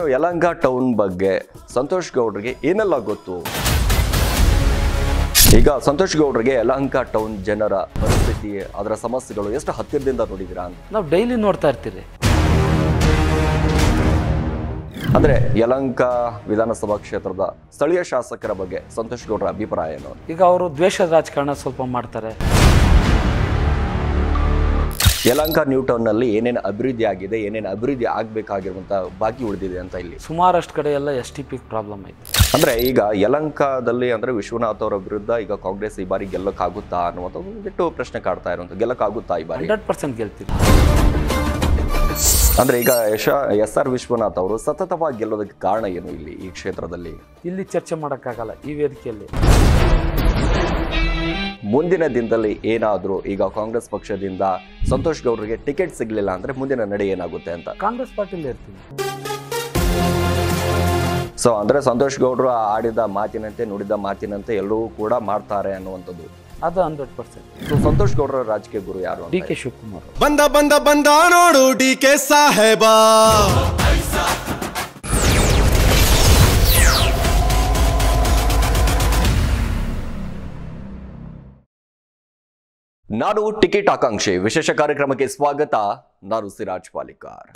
ಇನ್ನು ಯಲಂಗ ಟೌನ್ ಬಗ್ಗೆ ಸಂತೋಷ್ ಗೌಡ್ರಿಗೆ ಏನೆಲ್ಲ ಗೊತ್ತು? ಈಗ ಸಂತೋಷ್ ಗೌಡ್ರಿಗೆ ಯಲಹಂಕ ಟೌನ್ ಜನರ ಪರಿಸ್ಥಿತಿ ಅದರ ಸಮಸ್ಯೆಗಳು ಎಷ್ಟು ಹತ್ತಿರದಿಂದ ನೋಡಿದಿರಾ ಅಂತ? ನಾವು ಡೈಲಿ ನೋಡ್ತಾ ಇರ್ತೀರಿ ಅಂದ್ರೆ ಯಲಹಂಕ ವಿಧಾನಸಭಾ ಕ್ಷೇತ್ರದ ಸ್ಥಳೀಯ ಶಾಸಕರ ಬಗ್ಗೆ ಸಂತೋಷ್ ಗೌಡ್ರ ಅಭಿಪ್ರಾಯ ಏನು? ಈಗ ಅವರು ದ್ವೇಷದ ರಾಜಕಾರಣ ಸ್ವಲ್ಪ ಮಾಡ್ತಾರೆ. ಯಲಹಂಕ ನ್ಯೂ ಟೌನ್ನಲ್ಲಿ ಏನೇನು ಅಭಿವೃದ್ಧಿ ಆಗಿದೆ ಏನೇನು ಅಭಿವೃದ್ಧಿ ಆಗಬೇಕಾಗಿರುವಂಥ ಬಾಕಿ ಉಳಿದಿದೆ ಅಂತ ಇಲ್ಲಿ. ಸುಮಾರಷ್ಟು ಕಡೆ ಎಲ್ಲ ಎಸ್ ಟಿ ಪಿ ಪ್ರಾಬ್ಲಮ್ ಐತೆ. ಅಂದರೆ ಈಗ ಯಲಂಕದಲ್ಲಿ ಅಂದರೆ ವಿಶ್ವನಾಥ್ ಅವರ ವಿರುದ್ಧ ಈಗ ಕಾಂಗ್ರೆಸ್ ಈ ಬಾರಿ ಗೆಲ್ಲಕ್ಕಾಗುತ್ತಾ ಅನ್ನುವಂಥ ಒಂದು ಬಿಟ್ಟು ಪ್ರಶ್ನೆ ಕಾಡ್ತಾ ಇರುವಂಥ ಗೆಲ್ಲಕ್ಕಾಗುತ್ತಾ ಈ ಬಾರಿ? ಹಂಡ್ರೆಡ್ ಪರ್ಸೆಂಟ್ ಗೆಲ್ತೀವಿ. ಅಂದ್ರೆ ಈಗ ಯಶ ಎಸ್ ಆರ್ ವಿಶ್ವನಾಥ್ ಅವರು ಸತತವಾಗಿ ಗೆಲ್ಲೋದಕ್ಕೆ ಕಾರಣ ಏನು ಇಲ್ಲಿ ಈ ಕ್ಷೇತ್ರದಲ್ಲಿ? ಇಲ್ಲಿ ಚರ್ಚೆ ಮಾಡೋಕ್ಕಾಗಲ್ಲ ಈ ವೇದಿಕೆಯಲ್ಲಿ. ಮುಂದಿನ ದಿನದಲ್ಲಿ ಏನಾದರೂ ಈಗ ಕಾಂಗ್ರೆಸ್ ಪಕ್ಷದಿಂದ ಸಂತೋಷ್ ಗೌಡರಿಗೆ ಟಿಕೆಟ್ ಸಿಗಲಿಲ್ಲ ಅಂದರೆ ಮುಂದಿನ ನಡೆ ಏನಾಗುತ್ತೆ ಅಂತ? ಕಾಂಗ್ರೆಸ್ ಪಾರ್ಟಿಯಲ್ಲಿ ಇರ್ತೀವಿ. ಸೊ ಅಂದರೆ ಸಂತೋಷ್ ಗೌಡರು ಆಡಿದ ಮಾತಿನಂತೆ ನುಡಿದ ಮಾತಿನಂತೆ ಎಲ್ಲರೂ ಕೂಡ ಮಾಡ್ತಾರೆ ಅನ್ನುವಂಥದ್ದು. ಅದು ಹಂಡ್ರೆಡ್ ಪರ್ಸೆಂಟ್. ಸೊ ಸಂತೋಷ್ ಗೌಡರ ರಾಜಕೀಯ ಗುರು ಯಾರು ಡಿ ಕೆ ಶಿವಕುಮಾರ್. ಬಂದ ಬಂದ ಬಂದ ನೋಡು ಡಿ ಕೆ ಸಾಹೇಬ. ನಾನು ಟಿಕೆಟ್ ಆಕಾಂಕ್ಷಿ. ವಿಶೇಷ ಕಾರ್ಯಕ್ರಮಕ್ಕೆ ಸ್ವಾಗತ. ನಾನು ಸಿರಾಜ್ ಪಾಲಿಕಾರ್.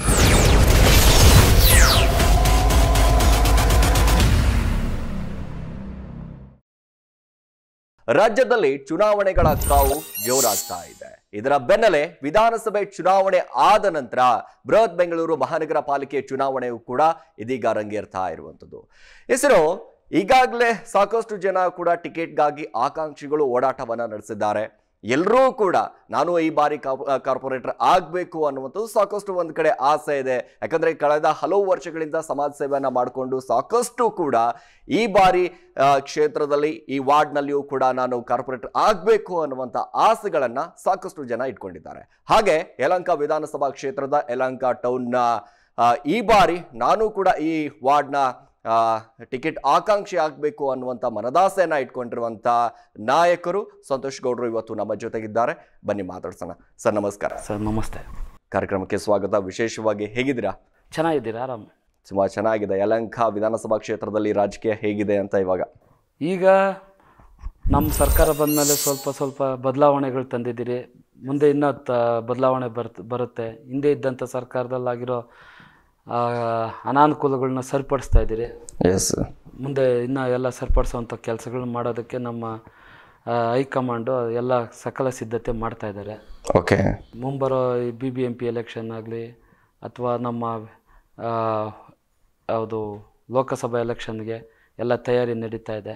ರಾಜ್ಯದಲ್ಲಿ ಚುನಾವಣೆಗಳ ಕಾವು ಜೋರಾಗ್ತಾ ಇದೆ. ಇದರ ಬೆನ್ನಲ್ಲೇ ವಿಧಾನಸಭೆ ಚುನಾವಣೆ ಆದ ನಂತರ ಬೃಹತ್ ಬೆಂಗಳೂರು ಮಹಾನಗರ ಪಾಲಿಕೆ ಚುನಾವಣೆಯು ಕೂಡ ಇದೀಗ ರಂಗೇರ್ತಾ ಇರುವಂಥದ್ದು. ಹೆಸರು, ಈಗಾಗಲೇ ಸಾಕಷ್ಟು ಜನ ಕೂಡ ಟಿಕೆಟ್ಗಾಗಿ ಆಕಾಂಕ್ಷಿಗಳು ಓಡಾಟವನ್ನು ನಡೆಸಿದ್ದಾರೆ. ಎಲ್ಲರೂ ಕೂಡ ನಾನು ಈ ಬಾರಿ ಕಾರ್ಪೊರೇಟರ್ ಆಗಬೇಕು ಅನ್ನುವಂಥದ್ದು ಸಾಕಷ್ಟು ಒಂದು ಕಡೆ ಆಸೆ ಇದೆ. ಯಾಕಂದರೆ ಕಳೆದ ಹಲವು ವರ್ಷಗಳಿಂದ ಸಮಾಜ ಸೇವೆಯನ್ನು ಮಾಡಿಕೊಂಡು ಸಾಕಷ್ಟು ಕೂಡ ಈ ಬಾರಿ ಕ್ಷೇತ್ರದಲ್ಲಿ, ಈ ವಾರ್ಡ್ನಲ್ಲಿಯೂ ಕೂಡ ನಾನು ಕಾರ್ಪೊರೇಟರ್ ಆಗಬೇಕು ಅನ್ನುವಂಥ ಆಸೆಗಳನ್ನು ಸಾಕಷ್ಟು ಜನ ಇಟ್ಕೊಂಡಿದ್ದಾರೆ. ಹಾಗೆ ಯಲಂಕ ವಿಧಾನಸಭಾ ಕ್ಷೇತ್ರದ ಯಲಂಕ ಟೌನ್ನ ಈ ಬಾರಿ ನಾನು ಕೂಡ ಈ ವಾರ್ಡ್ನ ಟಿಕೆಟ್ ಆಕಾಂಕ್ಷಿ ಆಗಬೇಕು ಅನ್ನುವಂಥ ಮನದಾಸೆಯನ್ನು ಇಟ್ಕೊಂಡಿರುವಂಥ ನಾಯಕರು ಸಂತೋಷ್ ಗೌಡರು ಇವತ್ತು ನಮ್ಮ ಜೊತೆಗಿದ್ದಾರೆ. ಬನ್ನಿ ಮಾತಾಡ್ಸೋಣ. ಸರ್ ನಮಸ್ಕಾರ. ಸರ್ ನಮಸ್ತೆ. ಕಾರ್ಯಕ್ರಮಕ್ಕೆ ಸ್ವಾಗತ. ವಿಶೇಷವಾಗಿ ಹೇಗಿದ್ದೀರಾ? ಚೆನ್ನಾಗಿದ್ದೀರಾ ಆರಾಮ್? ತುಂಬಾ ಚೆನ್ನಾಗಿದೆ. ಯಲಂಕ ವಿಧಾನಸಭಾ ಕ್ಷೇತ್ರದಲ್ಲಿ ರಾಜಕೀಯ ಹೇಗಿದೆ ಅಂತ ಇವಾಗ? ಈಗ ನಮ್ಮ ಸರ್ಕಾರ ಬಂದಮೇಲೆ ಸ್ವಲ್ಪ ಸ್ವಲ್ಪ ಬದಲಾವಣೆಗಳು ತಂದಿದ್ದೀರಿ. ಮುಂದೆ ಇನ್ನೂ ಬದಲಾವಣೆ ಬರ್ತ ಬರುತ್ತೆ. ಹಿಂದೆ ಇದ್ದಂಥ ಸರ್ಕಾರದಲ್ಲಾಗಿರೋ ಅನಾನುಕೂಲಗಳನ್ನ ಸರಿಪಡಿಸ್ತಾ ಇದ್ದೀರಿ. ಎಸ್ ಮುಂದೆ ಇನ್ನೂ ಎಲ್ಲ ಸರಿಪಡಿಸುವಂಥ ಕೆಲಸಗಳನ್ನ ಮಾಡೋದಕ್ಕೆ ನಮ್ಮ ಹೈಕಮಾಂಡು ಎಲ್ಲ ಸಕಲ ಸಿದ್ಧತೆ ಮಾಡ್ತಾ ಇದ್ದಾರೆ. Okay ಮುಂಬರೋ B B M P election ಆಗಲಿ ಅಥವಾ ನಮ್ಮ ಯಾವುದು ಲೋಕಸಭಾ ಎಲೆಕ್ಷನ್ಗೆ ಎಲ್ಲ ತಯಾರಿ ನಡೀತಾ ಇದೆ.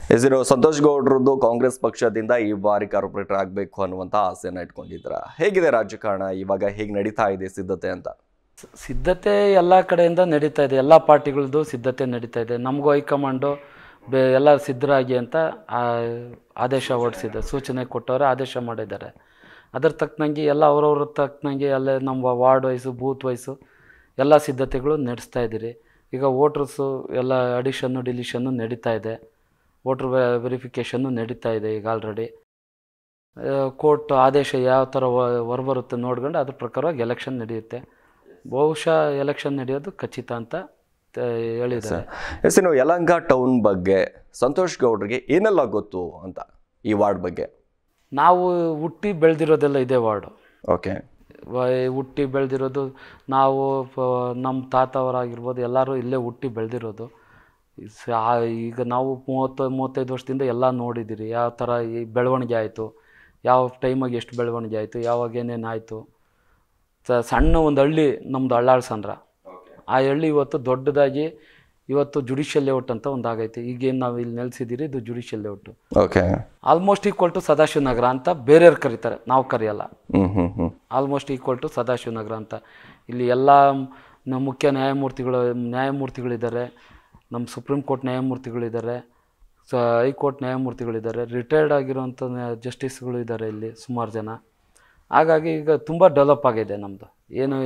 ಹೆಸರು ಸಂತೋಷ್ ಗೌಡ್ರದ್ದು ಕಾಂಗ್ರೆಸ್ ಪಕ್ಷದಿಂದ ಈ ಬಾರಿ ಕಾರ್ಪೊರೇಟರ್ ಆಗಬೇಕು ಅನ್ನುವಂಥ ಆಸೆಯನ್ನು ಇಟ್ಕೊಂಡಿದ್ರ ಹೇಗಿದೆ ರಾಜಕಾರಣ? ಇವಾಗ ಹೇಗೆ ನಡೀತಾ ಇದೆ ಸಿದ್ಧತೆ ಅಂತ? ಸಿದ್ಧತೆ ಎಲ್ಲ ಕಡೆಯಿಂದ ನಡೀತಾ ಇದೆ, ಎಲ್ಲ ಪಾರ್ಟಿಗಳದ್ದು ಸಿದ್ಧತೆ ನಡೀತಾ ಇದೆ. ನಮಗೂ ಹೈಕಮಾಂಡು ಬೆ, ಎಲ್ಲ ಸಿದ್ಧರಾಗಿ ಅಂತ ಆದೇಶ ಹೊರಡಿಸಿದೆ ಸೂಚನೆ ಕೊಟ್ಟವರೇ ಆದೇಶ ಮಾಡಿದ್ದಾರೆ. ಅದ್ರ ತಕ್ಕನಂಗೆ ಎಲ್ಲ ಅವ್ರವ್ರ ತಕ್ಕನಂಗೆ ಅಲ್ಲೇ ನಮ್ಮ ವಾರ್ಡ್ ವೈಸು, ಬೂತ್ ವೈಸು ಎಲ್ಲ ಸಿದ್ಧತೆಗಳು ನಡೆಸ್ತಾ ಇದ್ದೀರಿ. ಈಗ ವೋಟ್ರಸ್ಸು ಎಲ್ಲ ಅಡಿಷನ್ನು, ಡಿಲಿಷನ್ನು ನಡೀತಾ ಇದೆ. ವೋಟ್ರ್ ವೆರಿಫಿಕೇಷನ್ನು ನಡೀತಾ ಇದೆ ಈಗ ಆಲ್ರೆಡಿ. ಕೋರ್ಟ್ ಆದೇಶ ಯಾವ ಥರ ಹೊರಬರುತ್ತೆ ನೋಡ್ಕೊಂಡು ಅದ್ರ ಪ್ರಕಾರವಾಗಿ ಎಲೆಕ್ಷನ್ ನಡೆಯುತ್ತೆ. ಬಹುಶಃ ಎಲೆಕ್ಷನ್ ನಡೆಯೋದು ಖಚಿತ ಅಂತ ಹೇಳಿದ್ದಾರೆ. ಎಸ್ ನೀವು ಯಲಂಗ ಟೌನ್ ಬಗ್ಗೆ ಸಂತೋಷ್ ಗೌಡ್ರಿಗೆ ಏನೆಲ್ಲ ಗೊತ್ತು ಅಂತ ಈ ವಾರ್ಡ್ ಬಗ್ಗೆ? ನಾವು ಹುಟ್ಟಿ ಬೆಳೆದಿರೋದೆಲ್ಲ ಇದೇ ವಾರ್ಡು. ಓಕೆ. ಹುಟ್ಟಿ ಬೆಳೆದಿರೋದು ನಾವು ನಮ್ಮ ತಾತವರಾಗಿರ್ಬೋದು ಎಲ್ಲರೂ ಇಲ್ಲೇ ಹುಟ್ಟಿ ಬೆಳೆದಿರೋದು. ಈಗ ನಾವು ಮೂವತ್ತು ಮೂವತ್ತೈದು ವರ್ಷದಿಂದ ಎಲ್ಲ ನೋಡಿದ್ದೀರಿ ಯಾವ ಥರ ಈ ಬೆಳವಣಿಗೆ ಆಯಿತು ಯಾವ ಟೈಮಾಗಿ ಎಷ್ಟು ಬೆಳವಣಿಗೆ ಆಯಿತು ಯಾವಾಗ ಏನೇನು ಆಯಿತು. ಸಣ್ಣ ಒಂದು ಹಳ್ಳಿ ನಮ್ಮದು ಅಳ್ಳಾಳ್ಸಂದ್ರ ಆ ಹಳ್ಳಿ ಇವತ್ತು ದೊಡ್ಡದಾಗಿ ಇವತ್ತು ಜುಡಿಷಿಯಲ್ ಲೇಔಟ್ ಅಂತ ಒಂದು ಆಗೈತೆ. ಈಗೇನು ನಾವು ಇಲ್ಲಿ ನೆಲೆಸಿದ್ದೀರಿ ಇದು judicial layout okay almost equal to Sadashiva Nagar ಅಂತ ಬೇರೆಯವ್ರು ಕರೀತಾರೆ. ನಾವು ಕರೆಯಲ್ಲ. Almost equal to Sadashiva Nagar ಅಂತ. ಇಲ್ಲಿ ಎಲ್ಲ ನಮ್ಮ ಮುಖ್ಯ ನ್ಯಾಯಮೂರ್ತಿಗಳು ನ್ಯಾಯಮೂರ್ತಿಗಳಿದ್ದಾರೆ. ನಮ್ಮ ಸುಪ್ರೀಂ ಕೋರ್ಟ್ ನ್ಯಾಯಮೂರ್ತಿಗಳಿದ್ದಾರೆ. ಸ ಹೈಕೋರ್ಟ್ ನ್ಯಾಯಮೂರ್ತಿಗಳಿದ್ದಾರೆ. ರಿಟೈರ್ಡ್ ಆಗಿರುವಂಥ ಜಸ್ಟಿಸ್ಗಳು ಇದ್ದಾರೆ ಇಲ್ಲಿ ಸುಮಾರು ಜನ. ಹಾಗಾಗಿ ಈಗ ತುಂಬ ಡೆವಲಪ್ ಆಗಿದೆ ನಮ್ಮದು ಏನು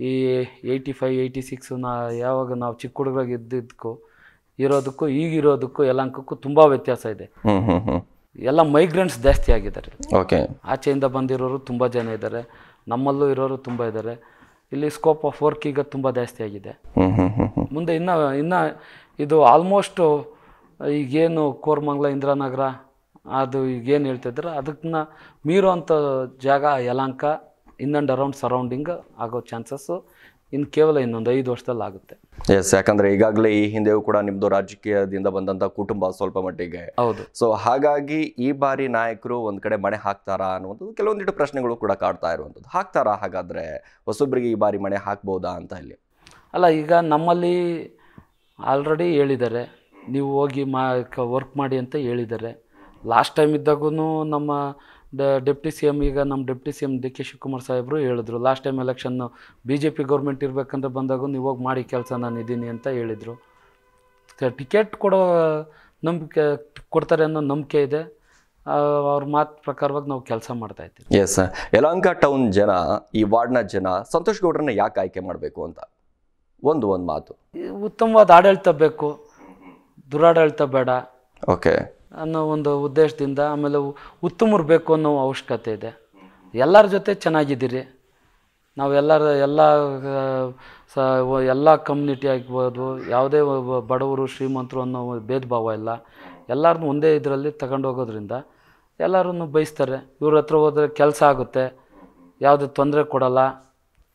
ಈ- ಏಯ್ಟಿ ಫೈವ್ ಏಯ್ಟಿ ಸಿಕ್ಸು ನಾ ಯಾವಾಗ ನಾವು ಚಿಕ್ಕ ಹುಡುಗರಾಗಿ ಇದ್ದಿದ್ದಕ್ಕೂ ಇರೋದಕ್ಕೂ ಈಗಿರೋದಕ್ಕೂ ಅಂಕಕ್ಕೂ ತುಂಬ ವ್ಯತ್ಯಾಸ ಇದೆ. ಎಲ್ಲ ಮೈಗ್ರೆಂಟ್ಸ್ ಜಾಸ್ತಿ ಆಗಿದ್ದಾರೆ. ಓಕೆ ಆಚೆಯಿಂದ ಬಂದಿರೋರು ತುಂಬ ಜನ ಇದ್ದಾರೆ. ನಮ್ಮಲ್ಲೂ ಇರೋರು ತುಂಬ ಇದ್ದಾರೆ. ಇಲ್ಲಿ ಸ್ಕೋಪ್ ಆಫ್ ವರ್ಕ್ ಈಗ ತುಂಬ ಜಾಸ್ತಿ ಆಗಿದೆ. ಮುಂದೆ ಇನ್ನು ಇನ್ನು ಇದು ಆಲ್ಮೋಸ್ಟು ಈಗೇನು ಕೋರ್ಮಂಗ್ಲ ಇಂದಿರಾನಗರ ಅದು ಈಗೇನು ಹೇಳ್ತಿದ್ರೆ ಅದಕ್ಕನ್ನ ಮೀರೋ ಅಂಥ ಜಾಗ Yelahanka in and around surrounding ಆಗೋ ಚಾನ್ಸಸ್ಸು ಇನ್ನು ಕೇವಲ ಇನ್ನೊಂದು ಐದು ವರ್ಷದಲ್ಲಿ ಆಗುತ್ತೆ. ಎಸ್ ಯಾಕಂದ್ರೆ ಈಗಾಗಲೇ ಈ ಹಿಂದೆಯೂ ಕೂಡ ನಿಮ್ಮದು ರಾಜಕೀಯದಿಂದ ಬಂದಂತ ಕುಟುಂಬ ಸ್ವಲ್ಪ ಮಟ್ಟಿಗೆ. ಹೌದು. ಸೊ ಹಾಗಾಗಿ ಈ ಬಾರಿ ನಾಯಕರು ಒಂದು ಕಡೆ ಮಣೆ ಹಾಕ್ತಾರಾ ಅನ್ನುವಂಥದ್ದು ಕೆಲವೊಂದಿಟ್ಟು ಪ್ರಶ್ನೆಗಳು ಕೂಡ ಕಾಡ್ತಾ ಇರುವಂಥದ್ದು. ಹಾಕ್ತಾರಾ ಹಾಗಾದ್ರೆ? ಹೊಸೊಬ್ಬರಿಗೆ ಈ ಬಾರಿ ಮಣೆ ಹಾಕ್ಬೋದಾ ಅಂತ ಇಲ್ಲಿ ಅಲ್ಲ ಈಗ ನಮ್ಮಲ್ಲಿ ಆಲ್ರೆಡಿ ಹೇಳಿದ್ದಾರೆ. ನೀವು ಹೋಗಿ ಮಾ ವರ್ಕ್ ಮಾಡಿ ಅಂತ ಹೇಳಿದ್ದಾರೆ. ಲಾಸ್ಟ್ ಟೈಮ್ ಇದ್ದಾಗೂ ನಮ್ಮ ಡೆಪ್ಟಿ ಸಿ ಎಂ ಈಗ ನಮ್ಮ deputy C M D K Shivakumar ಸಾಹೇಬರು ಹೇಳಿದ್ರು. Last time election B J P government ಇರಬೇಕಂದ್ರೆ ಬಂದಾಗ ಇವಾಗ ಮಾಡಿ ಕೆಲಸ ನಾನು ಇದ್ದೀನಿ ಅಂತ ಹೇಳಿದರು. ಟಿಕೆಟ್ ಕೊಡೋ ನಂಬಿಕೆ ಕೊಡ್ತಾರೆ ಅನ್ನೋ ನಂಬಿಕೆ ಇದೆ. ಅವ್ರ ಮಾತು ಪ್ರಕಾರವಾಗಿ ನಾವು ಕೆಲಸ ಮಾಡ್ತಾ ಇದ್ದೀವಿ. ಎಸ್ ಯಲಹಂಕ ಟೌನ್ ಜನ ಈ ವಾರ್ಡ್ನ ಜನ ಸಂತೋಷ್ ಗೌಡ್ರನ್ನ ಯಾಕೆ ಆಯ್ಕೆ ಮಾಡಬೇಕು ಅಂತ? ಒಂದು ಒಂದು ಮಾತು. ಉತ್ತಮವಾದ ಆಡಳಿತ ಬೇಕು. ದುರಾಡಳಿತ ಬೇಡ. ಓಕೆ ಅನ್ನೋ ಒಂದು ಉದ್ದೇಶದಿಂದ ಆಮೇಲೆ ಉತ್ತಮರಬೇಕು ಉತ್ತಮರು ಬೇಕು ಅನ್ನೋ ಅವಶ್ಯಕತೆ ಇದೆ. ಎಲ್ಲರ ಜೊತೆ ಚೆನ್ನಾಗಿದ್ದೀರಿ. ನಾವು ಎಲ್ಲರ, ಎಲ್ಲ, ಸ, ಎಲ್ಲ ಕಮ್ಯುನಿಟಿ ಆಗ್ಬೋದು, ಯಾವುದೇ ಬಡವರು, ಶ್ರೀಮಂತರು ಅನ್ನೋ ಭೇದ ಭಾವ ಇಲ್ಲ. ಎಲ್ಲರನ್ನೂ ಒಂದೇ ಇದರಲ್ಲಿ ತಗೊಂಡು ಹೋಗೋದ್ರಿಂದ ಎಲ್ಲರನ್ನು ಬಯಸ್ತಾರೆ. ಇವ್ರ ಹತ್ರ ಹೋದರೆ ಕೆಲಸ ಆಗುತ್ತೆ. ಯಾವುದೇ ತೊಂದರೆ ಕೊಡಲ್ಲ.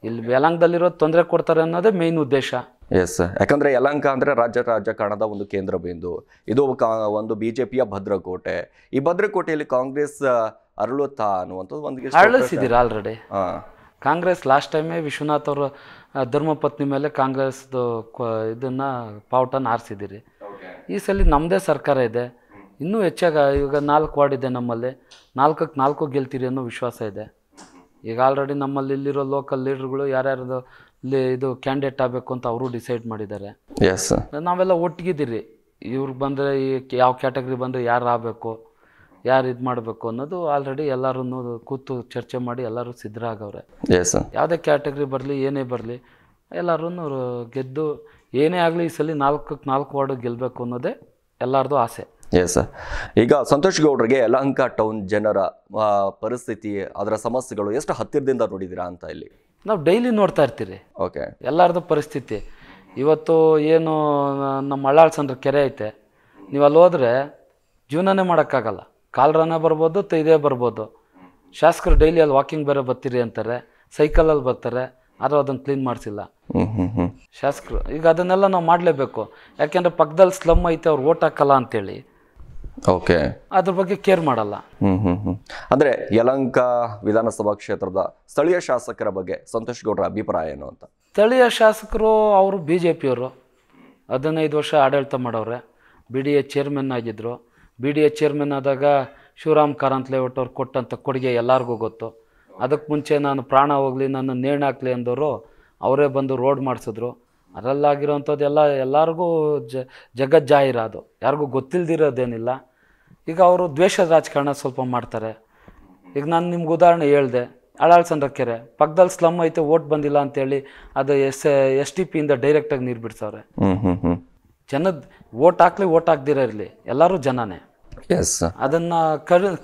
ಇಲ್ಲಿ ಯಲಹಂಕದಲ್ಲಿರೋದು ತೊಂದರೆ ಕೊಡ್ತಾರೆ ಅನ್ನೋದೇ ಮೇಯ್ನ್ ಉದ್ದೇಶ. ಎಸ್ ಯಾಕಂದ್ರೆ ಯಲಹಂಕ ಅಂದ್ರೆ ರಾಜ್ಯ ರಾಜಕಾರಣದ ಒಂದು ಕೇಂದ್ರ ಬಿಂದು. ಇದು ಕಾ- ಒಂದು ಬಿಜೆಪಿಯ ಭದ್ರಕೋಟೆ. ಈ ಭದ್ರಕೋಟೆಯಲ್ಲಿ ಕಾಂಗ್ರೆಸ್ ಅರಳುತ್ತಾ ಅನ್ನುವಂಥದ್ದು ಒಂದು ಅರಳಿಸಿದ್ದೀರಾ ಆಲ್ರೆಡಿ ಕಾಂಗ್ರೆಸ್ ಲಾಸ್ಟ್ ಟೈಮೇ ವಿಶ್ವನಾಥ್ ಅವರ ಧರ್ಮಪತ್ನಿ ಮೇಲೆ ಕಾಂಗ್ರೆಸ್ದು ಇದನ್ನು ಇದನ್ನ ಪಾವಟನ ಆರಿಸಿದ್ದೀರಿ. ಈ ಸಲ ನಮ್ಮದೇ ಸರ್ಕಾರ ಇದೆ. ಇನ್ನೂ ಹೆಚ್ಚಾಗ ಈಗ ನಾಲ್ಕು ವಾರ್ಡ್ ಇದೆ ನಮ್ಮಲ್ಲಿ. ನಾಲ್ಕಕ್ಕೆ ನಾಲ್ಕು ಗೆಲ್ತೀರಿ ಅನ್ನೋ ವಿಶ್ವಾಸ ಇದೆ. ಈಗ ಆಲ್ರೆಡಿ ನಮ್ಮಲ್ಲಿ ಇಲ್ಲಿರೋ ಲೋಕಲ್ ಲೀಡರ್ಗಳು ಯಾರ್ಯಾರ್ದು ಇಲ್ಲಿ ಇದು ಕ್ಯಾಂಡಿಡೇಟ್ ಆಗಬೇಕು ಅಂತ ಅವರು ಡಿಸೈಡ್ ಮಾಡಿದ್ದಾರೆ. ಎಸ್ ನಾವೆಲ್ಲ ಒಟ್ಟಿಗಿದ್ದೀರಿ ಇವ್ರಿಗೆ ಬಂದರೆ ಈ ಯಾವ ಕ್ಯಾಟಗರಿ ಬಂದರೆ ಯಾರು ಆಗಬೇಕು ಯಾರು ಇದು ಮಾಡಬೇಕು ಅನ್ನೋದು ಆಲ್ರೆಡಿ ಎಲ್ಲರೂ ಕೂತು ಚರ್ಚೆ ಮಾಡಿ ಎಲ್ಲರೂ ಸಿದ್ಧರಾಗವ್ರೆ. ಎಸ್ ಯಾವುದೇ ಕ್ಯಾಟಗರಿ ಬರಲಿ ಏನೇ ಬರಲಿ ಎಲ್ಲರೂ ಗೆದ್ದು ಏನೇ ಆಗಲಿ ಈ ಸಲ ನಾಲ್ಕಕ್ಕೆ ನಾಲ್ಕು ವಾರ್ಡ್ ಗೆಲ್ಲಬೇಕು ಅನ್ನೋದೇ ಎಲ್ಲರದು ಆಸೆ. ಎಸ್ ಈಗ ಸಂತೋಷ್ ಗೌಡ್ರಿಗೆ ಯಲಹಂಕ ಟೌನ್ ಜನರ ಪರಿಸ್ಥಿತಿ ಅದರ ಸಮಸ್ಯೆಗಳು ಎಷ್ಟು ಹತ್ತಿರದಿಂದ ನೋಡಿದ್ದೀರಾ ಅಂತ ಇಲ್ಲಿ? ನಾವು ಡೈಲಿ ನೋಡ್ತಾ ಇರ್ತೀರಿ. ಓಕೆ ಎಲ್ಲರದು ಪರಿಸ್ಥಿತಿ. ಇವತ್ತು ಏನು ನಮ್ಮ ಹಳ್ಳಾಳ್ಸಂದ್ರ ಕೆರೆ ಐತೆ. ನೀವು ಅಲ್ಲಿ ಹೋದರೆ ಜೀವನನೇ ಮಾಡೋಕ್ಕಾಗಲ್ಲ. ಕಾಲ್ರನೇ ಬರ್ಬೋದು ತ ಇದೇ ಬರ್ಬೋದು. ಶಾಸಕರು ಡೈಲಿ ಅಲ್ಲಿ ವಾಕಿಂಗ್ ಬೇರೆ ಬರ್ತೀರಿ ಅಂತಾರೆ. ಸೈಕಲಲ್ಲಿ ಬರ್ತಾರೆ. ಆದರೂ ಅದನ್ನು ಕ್ಲೀನ್ ಮಾಡಿಸಿಲ್ಲ. ಶಾಸಕರು ಈಗ ಅದನ್ನೆಲ್ಲ ನಾವು ಮಾಡಲೇಬೇಕು. ಯಾಕೆಂದರೆ ಪಕ್ಕದಲ್ಲಿ ಸ್ಲಮ್ ಐತೆ ಅವ್ರು ಓಟ್ ಹಾಕಲ್ಲ ಅಂತೇಳಿ. ಓಕೆ ಅದ್ರ ಬಗ್ಗೆ ಕೇರ್ ಮಾಡಲ್ಲ. ಹ್ಮ್ ಹ್ಮ್ ಹ್ಮ್. ಅಂದ್ರೆ ಯಲಂಕ ವಿಧಾನಸಭಾ ಕ್ಷೇತ್ರದ ಸ್ಥಳೀಯ ಶಾಸಕರ ಬಗ್ಗೆ ಸಂತೋಷ್ ಗೌಡ್ರ ಅಭಿಪ್ರಾಯ ಏನು ಅಂತ? ಸ್ಥಳೀಯ ಶಾಸಕರು ಅವರು ಬಿ ಜೆ ಪಿಯವರು ಹದಿನೈದು ವರ್ಷ ಆಡಳಿತ ಮಾಡವ್ರೆ. ಬಿ ಡಿ ಎ ಚೇರ್ಮನ್ ಆಗಿದ್ದರು ಬಿ ಡಿ ಎ ಚೇರ್ಮನ್ ಆದಾಗ ಶಿವರಾಮ್ ಕಾರಂತ್ ಲೇಔಟ್ ಅವ್ರು ಕೊಟ್ಟಂಥ ಕೊಡುಗೆ ಎಲ್ಲರಿಗೂ ಗೊತ್ತು. ಅದಕ್ಕೆ ಮುಂಚೆ ನಾನು ಪ್ರಾಣ ಹೋಗಲಿ ನನ್ನ ನೇಣು ಹಾಕ್ಲಿ ಅಂದವರು ಅವರೇ ಬಂದು ರೋಡ್ ಮಾಡಿಸಿದ್ರು. ಅದರಲ್ಲಾಗಿರೋವಂಥದ್ದು ಎಲ್ಲ ಎಲ್ಲರಿಗೂ ಜ ಜಗಜ್ಜಾಹಿರ ಅದು. ಯಾರಿಗೂ ಗೊತ್ತಿಲ್ದಿರೋದೇನಿಲ್ಲ. ಈಗ ಅವರು ದ್ವೇಷದ ರಾಜಕಾರಣ ಸ್ವಲ್ಪ ಮಾಡ್ತಾರೆ. ಈಗ ನಾನು ನಿಮ್ಗೆ ಉದಾಹರಣೆ ಹೇಳ್ದೆ. ಅಳಾಳ್ ಕೆರೆ ಪಕ್ಕದಲ್ಲಿ ಸ್ಲಮ್ ಐತೆ ಓಟ್ ಬಂದಿಲ್ಲ ಅಂತೇಳಿ ಅದು ಎಸ್ ಎಸ್ ಟಿ ಪಿಯಿಂದ ಡೈರೆಕ್ಟಾಗಿ ನೀರು ಬಿಡ್ಸವ್ರೆ. ಹ್ಮ್ ಜನದ ಓಟ್ ಹಾಕ್ಲಿ ಓಟ್ ಹಾಕ್ದಿರ ಇರಲಿ. ಎಲ್ಲರೂ ಜನನೇ. ಎಸ್ ಅದನ್ನು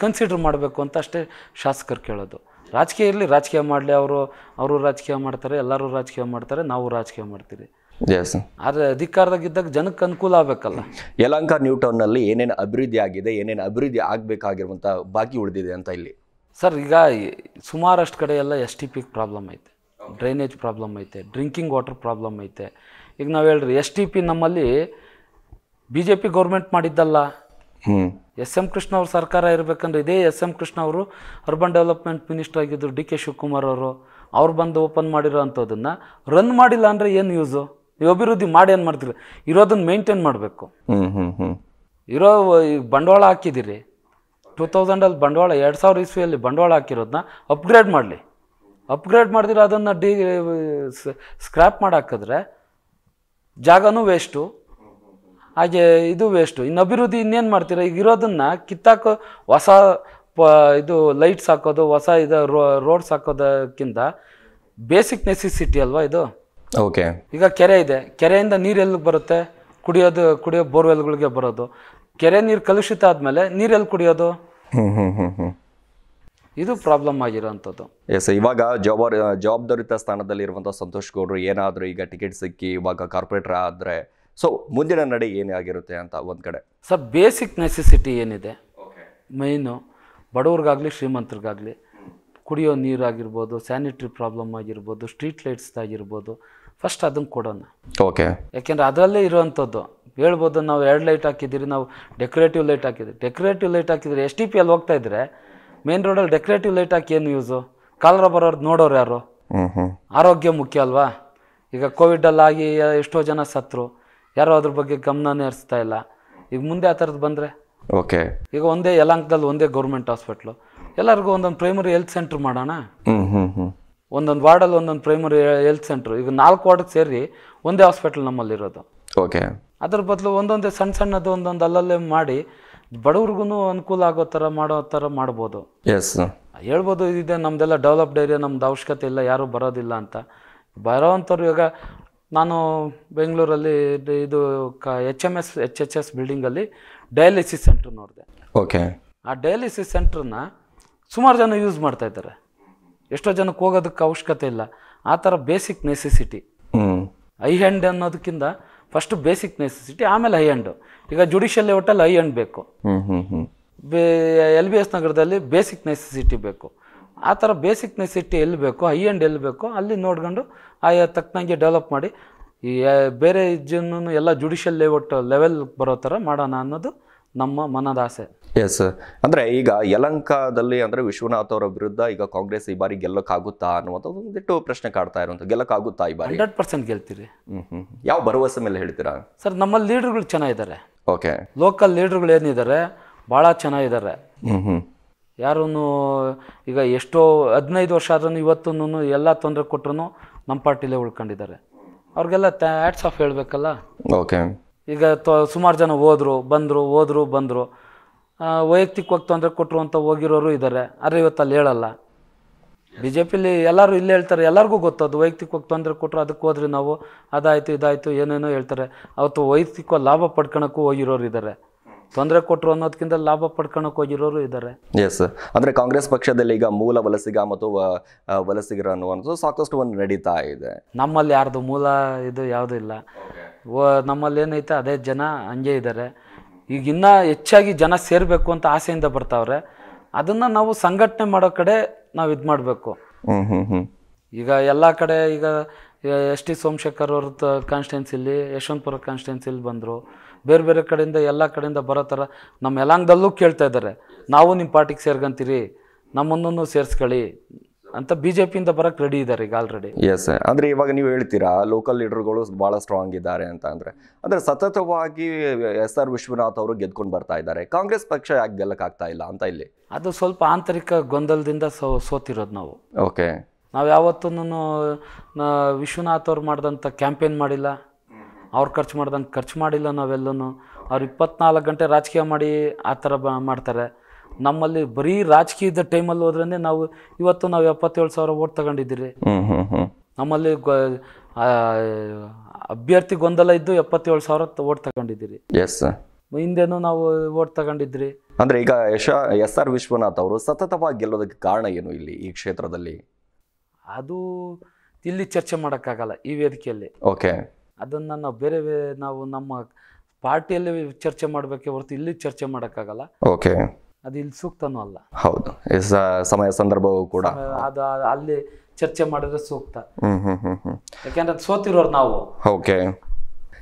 ಕನ್ಸಿಡರ್ ಮಾಡಬೇಕು ಅಂತ ಅಷ್ಟೇ ಶಾಸಕರು ಕೇಳೋದು. ರಾಜಕೀಯ ಇರಲಿ ರಾಜಕೀಯ ಮಾಡಲಿ. ಅವರು ಅವರು ರಾಜಕೀಯ ಮಾಡ್ತಾರೆ ಎಲ್ಲರೂ ರಾಜಕೀಯ ಮಾಡ್ತಾರೆ ನಾವು ರಾಜಕೀಯ ಮಾಡ್ತೀರಿ. ಎಸ್ ಆದರೆ ಅಧಿಕಾರದಾಗಿದ್ದಾಗ ಜನಕ್ಕೆ ಅನುಕೂಲ ಆಗಬೇಕಲ್ಲ. ಯಲಹಂಕ ನ್ಯೂ ಟೌನ್ನಲ್ಲಿ ಏನೇನು ಅಭಿವೃದ್ಧಿ ಆಗಿದೆ ಏನೇನು ಅಭಿವೃದ್ಧಿ ಆಗಬೇಕಾಗಿರುವಂಥ ಬಾಕಿ ಉಳಿದಿದೆ ಅಂತ ಇಲ್ಲಿ. ಸರ್ ಈಗ ಸುಮಾರಷ್ಟು ಕಡೆ ಎಲ್ಲ ಎಸ್ ಟಿ ಪಿ ಪ್ರಾಬ್ಲಮ್ ಐತೆ. ಡ್ರೈನೇಜ್ ಪ್ರಾಬ್ಲಮ್ ಐತೆ ಡ್ರಿಂಕಿಂಗ್ ವಾಟರ್ ಪ್ರಾಬ್ಲಮ್ ಐತೆ. ಈಗ ನಾವು ಹೇಳ್ರಿ ಎಸ್ ಟಿ ಪಿ ನಮ್ಮಲ್ಲಿ ಬಿ ಜೆ ಪಿ ಗೌರ್ಮೆಂಟ್ ಮಾಡಿದ್ದಲ್ಲ. ಎಸ್ ಎಂ ಕೃಷ್ಣ ಅವ್ರ ಸರ್ಕಾರ ಇರಬೇಕಂದ್ರೆ ಇದೇ ಎಸ್ ಎಂ ಕೃಷ್ಣ ಅವರು ಅರ್ಬನ್ ಡೆವಲಪ್ಮೆಂಟ್ ಮಿನಿಸ್ಟರ್ ಆಗಿದ್ದರು ಡಿ ಕೆ ಶಿವಕುಮಾರ್ ಅವರು ಅವ್ರು ಬಂದು ಓಪನ್ ಮಾಡಿರೋ ಅಂಥದ್ದನ್ನು ರನ್ ಮಾಡಿಲ್ಲ ಅಂದರೆ ಏನು ಯೂಸು ನೀವು ಅಭಿವೃದ್ಧಿ ಮಾಡಿ ಏನು ಮಾಡ್ತೀರಿ? ಇರೋದನ್ನ ಮೇಂಟೈನ್ ಮಾಡಬೇಕು. ಹ್ಞೂ ಹ್ಞೂ ಹ್ಞೂ ಇರೋ ಈಗ ಬಂಡವಾಳ ಹಾಕಿದ್ದೀರಿ. ಟೂ ತೌಸಂಡಲ್ಲಿ ಬಂಡವಾಳ ಎರಡು ಸಾವಿರ ಇಸ್ವಿಯಲ್ಲಿ ಬಂಡವಾಳ ಹಾಕಿರೋದನ್ನ ಅಪ್ಗ್ರೇಡ್ ಮಾಡಲಿ. ಅಪ್ಗ್ರೇಡ್ ಮಾಡಿದ್ರೆ ಅದನ್ನು ಡಿ ಸ್ಕ್ರ್ಯಾಪ್ ಮಾಡಿ ಹಾಕಿದ್ರೆ ಜಾಗನೂ ವೇಸ್ಟು ಹಾಗೆ ಇದು ವೇಸ್ಟು ಇನ್ನು ಅಭಿವೃದ್ಧಿ ಇನ್ನೇನು ಮಾಡ್ತೀರಾ? ಈಗ ಇರೋದನ್ನು ಕಿತ್ತಾಕೋ ಹೊಸ ಪ ಇದು ಲೈಟ್ಸ್ ಹಾಕೋದು ಹೊಸ ಇದು ರೋಡ್ಸ್ ಹಾಕೋದಕ್ಕಿಂತ ಬೇಸಿಕ್ ನೆಸೆಸಿಟಿ ಅಲ್ವಾ ಇದು? ಓಕೆ ಈಗ ಕೆರೆ ಇದೆ. ಕೆರೆಯಿಂದ ನೀರು ಎಲ್ಲಿಗೆ ಬರುತ್ತೆ? ಕುಡಿಯೋದು ಕುಡಿಯೋ ಬೋರ್ವೆಲ್ಗಳಿಗೆ ಬರೋದು. ಕೆರೆ ನೀರು ಕಲುಷಿತ ಆದಮೇಲೆ ನೀರು ಎಲ್ಲಿ ಕುಡಿಯೋದು? ಇದು ಪ್ರಾಬ್ಲಮ್ ಆಗಿರೋವಂಥದ್ದು ಎಸ್ ಇವಾಗ ಜವಾಬ್ ಜವಾಬ್ದಾರಿತ ಸ್ಥಾನದಲ್ಲಿರುವಂಥ ಸಂತೋಷ್ ಗೌಡ್ರು ಏನಾದರೂ ಈಗ ಟಿಕೆಟ್ ಸಿಕ್ಕಿ ಇವಾಗ ಕಾರ್ಪೊರೇಟರ್ ಆದರೆ ಸೊ ಮುಂದಿನ ನಡೆ ಏನೇ ಆಗಿರುತ್ತೆ ಅಂತ ಒಂದು ಕಡೆ. ಸರ್ ಬೇಸಿಕ್ ನೆಸೆಸಿಟಿ ಏನಿದೆ? ಮೈನು ಬಡವ್ರಿಗಾಗಲಿ ಶ್ರೀಮಂತರಿಗಾಗಲಿ ಕುಡಿಯೋ ನೀರಾಗಿರ್ಬೋದು ಸ್ಯಾನಿಟ್ರಿ ಪ್ರಾಬ್ಲಮ್ ಆಗಿರ್ಬೋದು ಸ್ಟ್ರೀಟ್ ಲೈಟ್ಸ್ ಆಗಿರ್ಬೋದು ಫಸ್ಟ್ ಅದನ್ನು ಕೊಡೋಣ. ಓಕೆ ಯಾಕೆಂದರೆ ಅದರಲ್ಲೇ ಇರುವಂಥದ್ದು. ಹೇಳ್ಬೋದು ನಾವು ಎರಡು ಲೈಟ್ ಹಾಕಿದ್ದೀರಿ ನಾವು ಡೆಕೋರೇಟಿವ್ ಲೈಟ್ ಹಾಕಿದ್ದೀರಿ. ಡೆಕೋರೇಟಿವ್ ಲೈಟ್ ಹಾಕಿದ್ರೆ ಎಸ್ ಟಿ ಪಿ ಅಲ್ಲಿ ಹೋಗ್ತಾ ಇದ್ರೆ ಮೇನ್ ರೋಡಲ್ಲಿ ಡೆಕೋರೇಟಿವ್ ಲೈಟ್ ಹಾಕಿ ಏನು ಯೂಸು ಕಾಲರ ಬರೋರು ನೋಡೋರು ಯಾರು? ಆರೋಗ್ಯ ಮುಖ್ಯ ಅಲ್ವಾ? ಈಗ ಕೋವಿಡಲ್ಲಾಗಿ ಎಷ್ಟೋ ಜನ ಸತ್ರು. ಯಾರೋ ಅದ್ರ ಬಗ್ಗೆ ಗಮನನೇ ಹರಿಸ್ತಾ ಇಲ್ಲ. ಈಗ ಮುಂದೆ ಆ ಥರದ್ದು ಬಂದರೆ? ಓಕೆ ಈಗ ಒಂದೇ ಯಲಾಂಕದಲ್ಲಿ ಒಂದೇ ಗೌರ್ಮೆಂಟ್ ಹಾಸ್ಪಿಟ್ಲು ಎಲ್ಲರಿಗೂ ಒಂದೊಂದು ಪ್ರೈಮರಿ ಹೆಲ್ತ್ ಸೆಂಟ್ರ್ ಮಾಡೋಣ. ಒಂದೊಂದು ವಾರ್ಡಲ್ಲಿ ಒಂದೊಂದು ಪ್ರೈಮರಿ ಹೆಲ್ತ್ ಸೆಂಟ್ರ್ ಈಗ ನಾಲ್ಕು ವಾರ್ಡ್ಗೆ ಸೇರಿ ಒಂದೇ ಹಾಸ್ಪಿಟ್ಲ್ ನಮ್ಮಲ್ಲಿರೋದು ಓಕೆ ಅದ್ರ ಬದಲು ಒಂದೊಂದೇ ಸಣ್ಣ ಸಣ್ಣದು ಒಂದೊಂದು ಅಲ್ಲಲ್ಲೇ ಮಾಡಿ ಬಡವ್ರಿಗೂ ಅನುಕೂಲ ಆಗೋ ಥರ ಮಾಡೋ ಥರ ಮಾಡ್ಬೋದು. ಎಸ್ ಹೇಳ್ಬೋದು ಇದೆ ನಮ್ದೆಲ್ಲ ಡೆವಲಪ್ಡ್ ಏರಿಯಾ ನಮ್ದು ಅವಶ್ಯಕತೆ ಇಲ್ಲ ಯಾರೂ ಬರೋದಿಲ್ಲ ಅಂತ. ಬರೋವಂಥವ್ರು ಇವಾಗ ನಾನು ಬೆಂಗಳೂರಲ್ಲಿ ಇದು- ಇದು ಕ H M S H H S ಬಿಲ್ಡಿಂಗಲ್ಲಿ dialysis centre ನೋಡಿದೆ. ಓಕೆ ಆ ಡಯಾಲಿಸಿಸ್ ಸೆಂಟ್ರನ್ನ ಸುಮಾರು ಜನ ಯೂಸ್ ಮಾಡ್ತಾ ಇದ್ದಾರೆ. ಎಷ್ಟೋ ಜನಕ್ಕೆ ಹೋಗೋದಕ್ಕೆ ಅವಶ್ಯಕತೆ ಇಲ್ಲ. ಆ ಥರ ಬೇಸಿಕ್ ನೆಸೆಸಿಟಿ ಐ ಹ್ಯಾಂಡ್ ಅನ್ನೋದಕ್ಕಿಂತ ಫಸ್ಟ್ ಬೇಸಿಕ್ ನೆಸೆಸಿಟಿ ಆಮೇಲೆ ಐ ಹ್ಯಾಂಡು ಈಗ ಜುಡಿಷಿಯಲ್ ಲೆವೆಟಲ್ಲಿ ಐ ಹ್ಯಾಂಡ್ ಬೇಕು. ಬೇ ಎಲ್ ಬಿ ಎಸ್ ನಗರದಲ್ಲಿ ಬೇಸಿಕ್ ನೆಸೆಸಿಟಿ ಬೇಕು. ಆ ಥರ ಬೇಸಿಕ್ ನೆಸೆಸಿಟಿ ಎಲ್ಲಿ ಬೇಕು ಹೈ ಹ್ಯಾಂಡ್ ಎಲ್ಲಿ ಬೇಕು ಅಲ್ಲಿ ನೋಡ್ಕೊಂಡು ಆಯಾ ತಕ್ಕನಂಗೆ ಡೆವಲಪ್ ಮಾಡಿ ಈ ಬೇರೆ ಜನ ಎಲ್ಲ ಜುಡಿಷಿಯಲ್ ಲೇಔಟ್ ಲೆವೆಲ್ ಬರೋ ಥರ ಮಾಡೋಣ ಅನ್ನೋದು ನಮ್ಮ ಮನದ ಆಸೆ ಎಸ್ ಅಂದ್ರೆ ಈಗ ಯಲಂಕಾದಲ್ಲಿ ಅಂದ್ರೆ ವಿಶ್ವನಾಥ್ ಅವರ ವಿರುದ್ಧ ಈಗ ಕಾಂಗ್ರೆಸ್ ಈ ಬಾರಿ ಗೆಲ್ಲಕ್ಕಾಗುತ್ತಾ ಅನ್ನುವಂಥದ್ದು ಒಂದಿಟ್ಟು ಪ್ರಶ್ನೆ ಕಾಡ್ತಾ ಇರುವಂತ ಗೆಲ್ಲಕ್ಕಾಗುತ್ತಾ ಈ ಬಾರಿ? ಹಂಡ್ರೆಡ್ ಪರ್ಸೆಂಟ್ ಗೆಲ್ತೀರಿ. ಹ್ಞೂ ಯಾವ ಭರವಸೆ ಮೇಲೆ ಹೇಳ್ತೀರಾ? ಸರ್ ನಮ್ಮಲ್ಲಿ ಲೀಡರ್ಗಳು ಚೆನ್ನಾಗಿದ್ದಾರೆ. ಓಕೆ ಲೋಕಲ್ ಲೀಡರ್ಗಳು ಏನಿದ್ದಾರೆ ಭಾಳ ಚೆನ್ನಾಗಿದ್ದಾರೆ. ಹ್ಞೂ ಯಾರೂ ಈಗ ಎಷ್ಟೋ ಹದಿನೈದು ವರ್ಷ ಆದ್ರೂ ಇವತ್ತೂ ಎಲ್ಲ ತೊಂದರೆ ಕೊಟ್ಟರು ನಮ್ಮ ಪಾರ್ಟಿಲೇ ಉಳ್ಕೊಂಡಿದ್ದಾರೆ. ಅವ್ರಿಗೆಲ್ಲ ಆ್ಯಡ್ಸ್ ಆಫ್ ಹೇಳಬೇಕಲ್ಲ? ಓಕೆ ಈಗ ತೊ ಸುಮಾರು ಜನ ಹೋದ್ರು ಬಂದರು ಹೋದ್ರು ಬಂದರು. ವೈಯಕ್ತಿಕವಾಗಿ ತೊಂದರೆ ಕೊಟ್ಟರು ಅಂತ ಹೋಗಿರೋರು ಇದ್ದಾರೆ ಆದರೆ ಇವತ್ತು ಅಲ್ಲಿ ಹೇಳಲ್ಲ. ಬಿ ಜೆ ಪಿಲಿ ಎಲ್ಲರೂ ಇಲ್ಲೇ ಹೇಳ್ತಾರೆ ಎಲ್ಲರಿಗೂ ಗೊತ್ತದು ವೈಯಕ್ತಿಕವಾಗಿ ತೊಂದರೆ ಕೊಟ್ಟರು ಅದಕ್ಕೆ ಹೋದ್ರಿ ನಾವು ಅದಾಯಿತು ಇದಾಯಿತು ಏನೇನೋ ಹೇಳ್ತಾರೆ. ಅವತ್ತು ವೈಯಕ್ತಿಕ ಲಾಭ ಪಡ್ಕೊಳಕ್ಕೂ ಹೋಗಿರೋರು ಇದ್ದಾರೆ ತೊಂದರೆ ಕೊಟ್ಟರು ಅನ್ನೋದಕ್ಕಿಂತ ಲಾಭ ಪಡ್ಕೊಳಕ್ಕೆ ಹೋಗಿರೋರು ಇದ್ದಾರೆ ಎಸ್ ಅಂದರೆ ಕಾಂಗ್ರೆಸ್ ಪಕ್ಷದಲ್ಲಿ ಈಗ ಮೂಲ ವಲಸಿಗ ಮತ್ತು ವಲಸಿಗರು ಅನ್ನುವಂಥದ್ದು ಸಾಕಷ್ಟು ಒಂದು ನಡೀತಾ ಇದೆ. ನಮ್ಮಲ್ಲಿ ಯಾರ್ದು ಮೂಲ ಇದು ಯಾವುದೂ ಇಲ್ಲ. ವ- ನಮ್ಮಲ್ಲಿ ಏನೈತೆ ಅದೇ ಜನ ಹಂಗೆ ಇದ್ದಾರೆ ಈಗ ಇನ್ನೂ ಹೆಚ್ಚಾಗಿ ಜನ ಸೇರಬೇಕು ಅಂತ ಆಸೆಯಿಂದ ಬರ್ತಾವ್ರೆ ಅದನ್ನು ನಾವು ಸಂಘಟನೆ ಮಾಡೋ ಕಡೆ ನಾವು ಇದು ಮಾಡಬೇಕು. ಈಗ ಎಲ್ಲ ಕಡೆ ಈಗ ಎಸ್ ಟಿ ಸೋಮಶೇಖರ್ ಅವ್ರ ಕಾನ್ಸ್ಟಿಟ್ಯೂನ್ಸಿಲಿ ಯಶವಂತಪುರ ಕಾನ್ಸ್ಟಿಟ್ಯೂನ್ಸಿಲಿ ಬಂದರು. ಬೇರೆ ಬೇರೆ ಕಡೆಯಿಂದ ಎಲ್ಲ ಕಡೆಯಿಂದ ಬರೋ ಥರ ನಮ್ಮ ಯಲಾಂಗದಲ್ಲೂ ಕೇಳ್ತಾ ಇದ್ದಾರೆ ನಾವು ನಿಮ್ಮ ಪಾರ್ಟಿಗೆ ಸೇರ್ಕೊಂತೀರಿ ನಮ್ಮನ್ನು ಸೇರಿಸ್ಕೊಳ್ಳಿ ಅಂತ ಬಿ ಜೆ ಪಿಯಿಂದ ಬರೋಕ್ಕೆ ರೆಡಿ ಇದ್ದಾರೆ ಈಗ ಆಲ್ರೆಡಿ ಎಸ್ ಅಂದ್ರೆ ಇವಾಗ ನೀವು ಹೇಳ್ತೀರಾ ಲೋಕಲ್ ಲೀಡರ್ಗಳು ಬಹಳ ಸ್ಟ್ರಾಂಗ್ ಇದ್ದಾರೆ ಅಂತ ಅಂದ್ರೆ. ಅಂದ್ರೆ ಸತತವಾಗಿ ಎಸ್ ಆರ್ ವಿಶ್ವನಾಥ್ ಅವರು ಗೆದ್ಕೊಂಡು ಬರ್ತಾ ಇದ್ದಾರೆ. ಕಾಂಗ್ರೆಸ್ ಪಕ್ಷ ಯಾಕೆ ಗೆಲ್ಲಕ್ಕಾಗ್ತಾ ಇಲ್ಲ ಅಂತ ಇಲ್ಲಿ? ಅದು ಸ್ವಲ್ಪ ಆಂತರಿಕ ಗೊಂದಲದಿಂದ ಸೋ ಸೋತಿರೋದು ನಾವು. ಓಕೆ ನಾವು ಯಾವತ್ತೂ ವಿಶ್ವನಾಥ್ ಅವ್ರು ಮಾಡಿದಂಥ ಕ್ಯಾಂಪೇನ್ ಮಾಡಿಲ್ಲ. ಅವ್ರು ಖರ್ಚು ಮಾಡ್ದಂಗೆ ಖರ್ಚು ಮಾಡಿಲ್ಲ ನಾವೆಲ್ಲೂ ಅವ್ರು ಇಪ್ಪತ್ನಾಲ್ಕು ಗಂಟೆ ರಾಜಕೀಯ ಮಾಡಿ ಆ ಥರ ಬ ಮಾಡ್ತಾರೆ. ನಮ್ಮಲ್ಲಿ ಬರೀ ರಾಜಕೀಯದ ಟೈಮಲ್ಲಿ ಹೋದ್ರೆ ನಾವು ಇವತ್ತು ನಾವು ಎಪ್ಪತ್ತೇಳು ಸಾವಿರ ಓಟ್ ತಗೊಂಡಿದ್ದೀರಿ. ನಮ್ಮಲ್ಲಿ ಅಭ್ಯರ್ಥಿ ಗೊಂದಲ ಇದ್ದು ಎಪ್ಪತ್ತೇಳು ಸಾವಿರ ಓಟ್ ತಗೊಂಡಿದ್ದೀರಿ. ಎಸ್ ಹಿಂದೆನೂ ನಾವು ಓಟ್ ತಗೊಂಡಿದ್ರಿ ಅಂದ್ರೆ ಈಗ ಯಶ ಎಸ್ ಆರ್ ವಿಶ್ವನಾಥ್ ಅವರು ಸತತವಾಗಿ ಗೆಲ್ಲೋದಕ್ಕೆ ಕಾರಣ ಏನು ಇಲ್ಲಿ ಈ ಕ್ಷೇತ್ರದಲ್ಲಿ? ಅದು ಇಲ್ಲಿ ಚರ್ಚೆ ಮಾಡೋಕ್ಕಾಗಲ್ಲ ಈ ವೇದಿಕೆಯಲ್ಲಿ. ಓಕೆ ಅದನ್ನು ನಾವು ಬೇರೆ ನಾವು ನಮ್ಮ ಪಾರ್ಟಿಯಲ್ಲಿ ಚರ್ಚೆ ಮಾಡಬೇಕೆ ಹೊರತು ಇಲ್ಲಿ ಚರ್ಚೆ ಮಾಡೋಕ್ಕಾಗಲ್ಲ. ಓಕೆ ಅದು ಇಲ್ಲಿ ಸೂಕ್ತನೂ ಅಲ್ಲ. ಹೌದು. ಸಮಯ ಸಂದರ್ಭವೂ ಕೂಡ. ಅದು ಅಲ್ಲಿ ಚರ್ಚೆ ಮಾಡಿದ್ರೆ ಸೂಕ್ತ. ಯಾಕೆಂದ್ರೆ ಸೋತಿರೋರು ನಾವು. ಓಕೆ.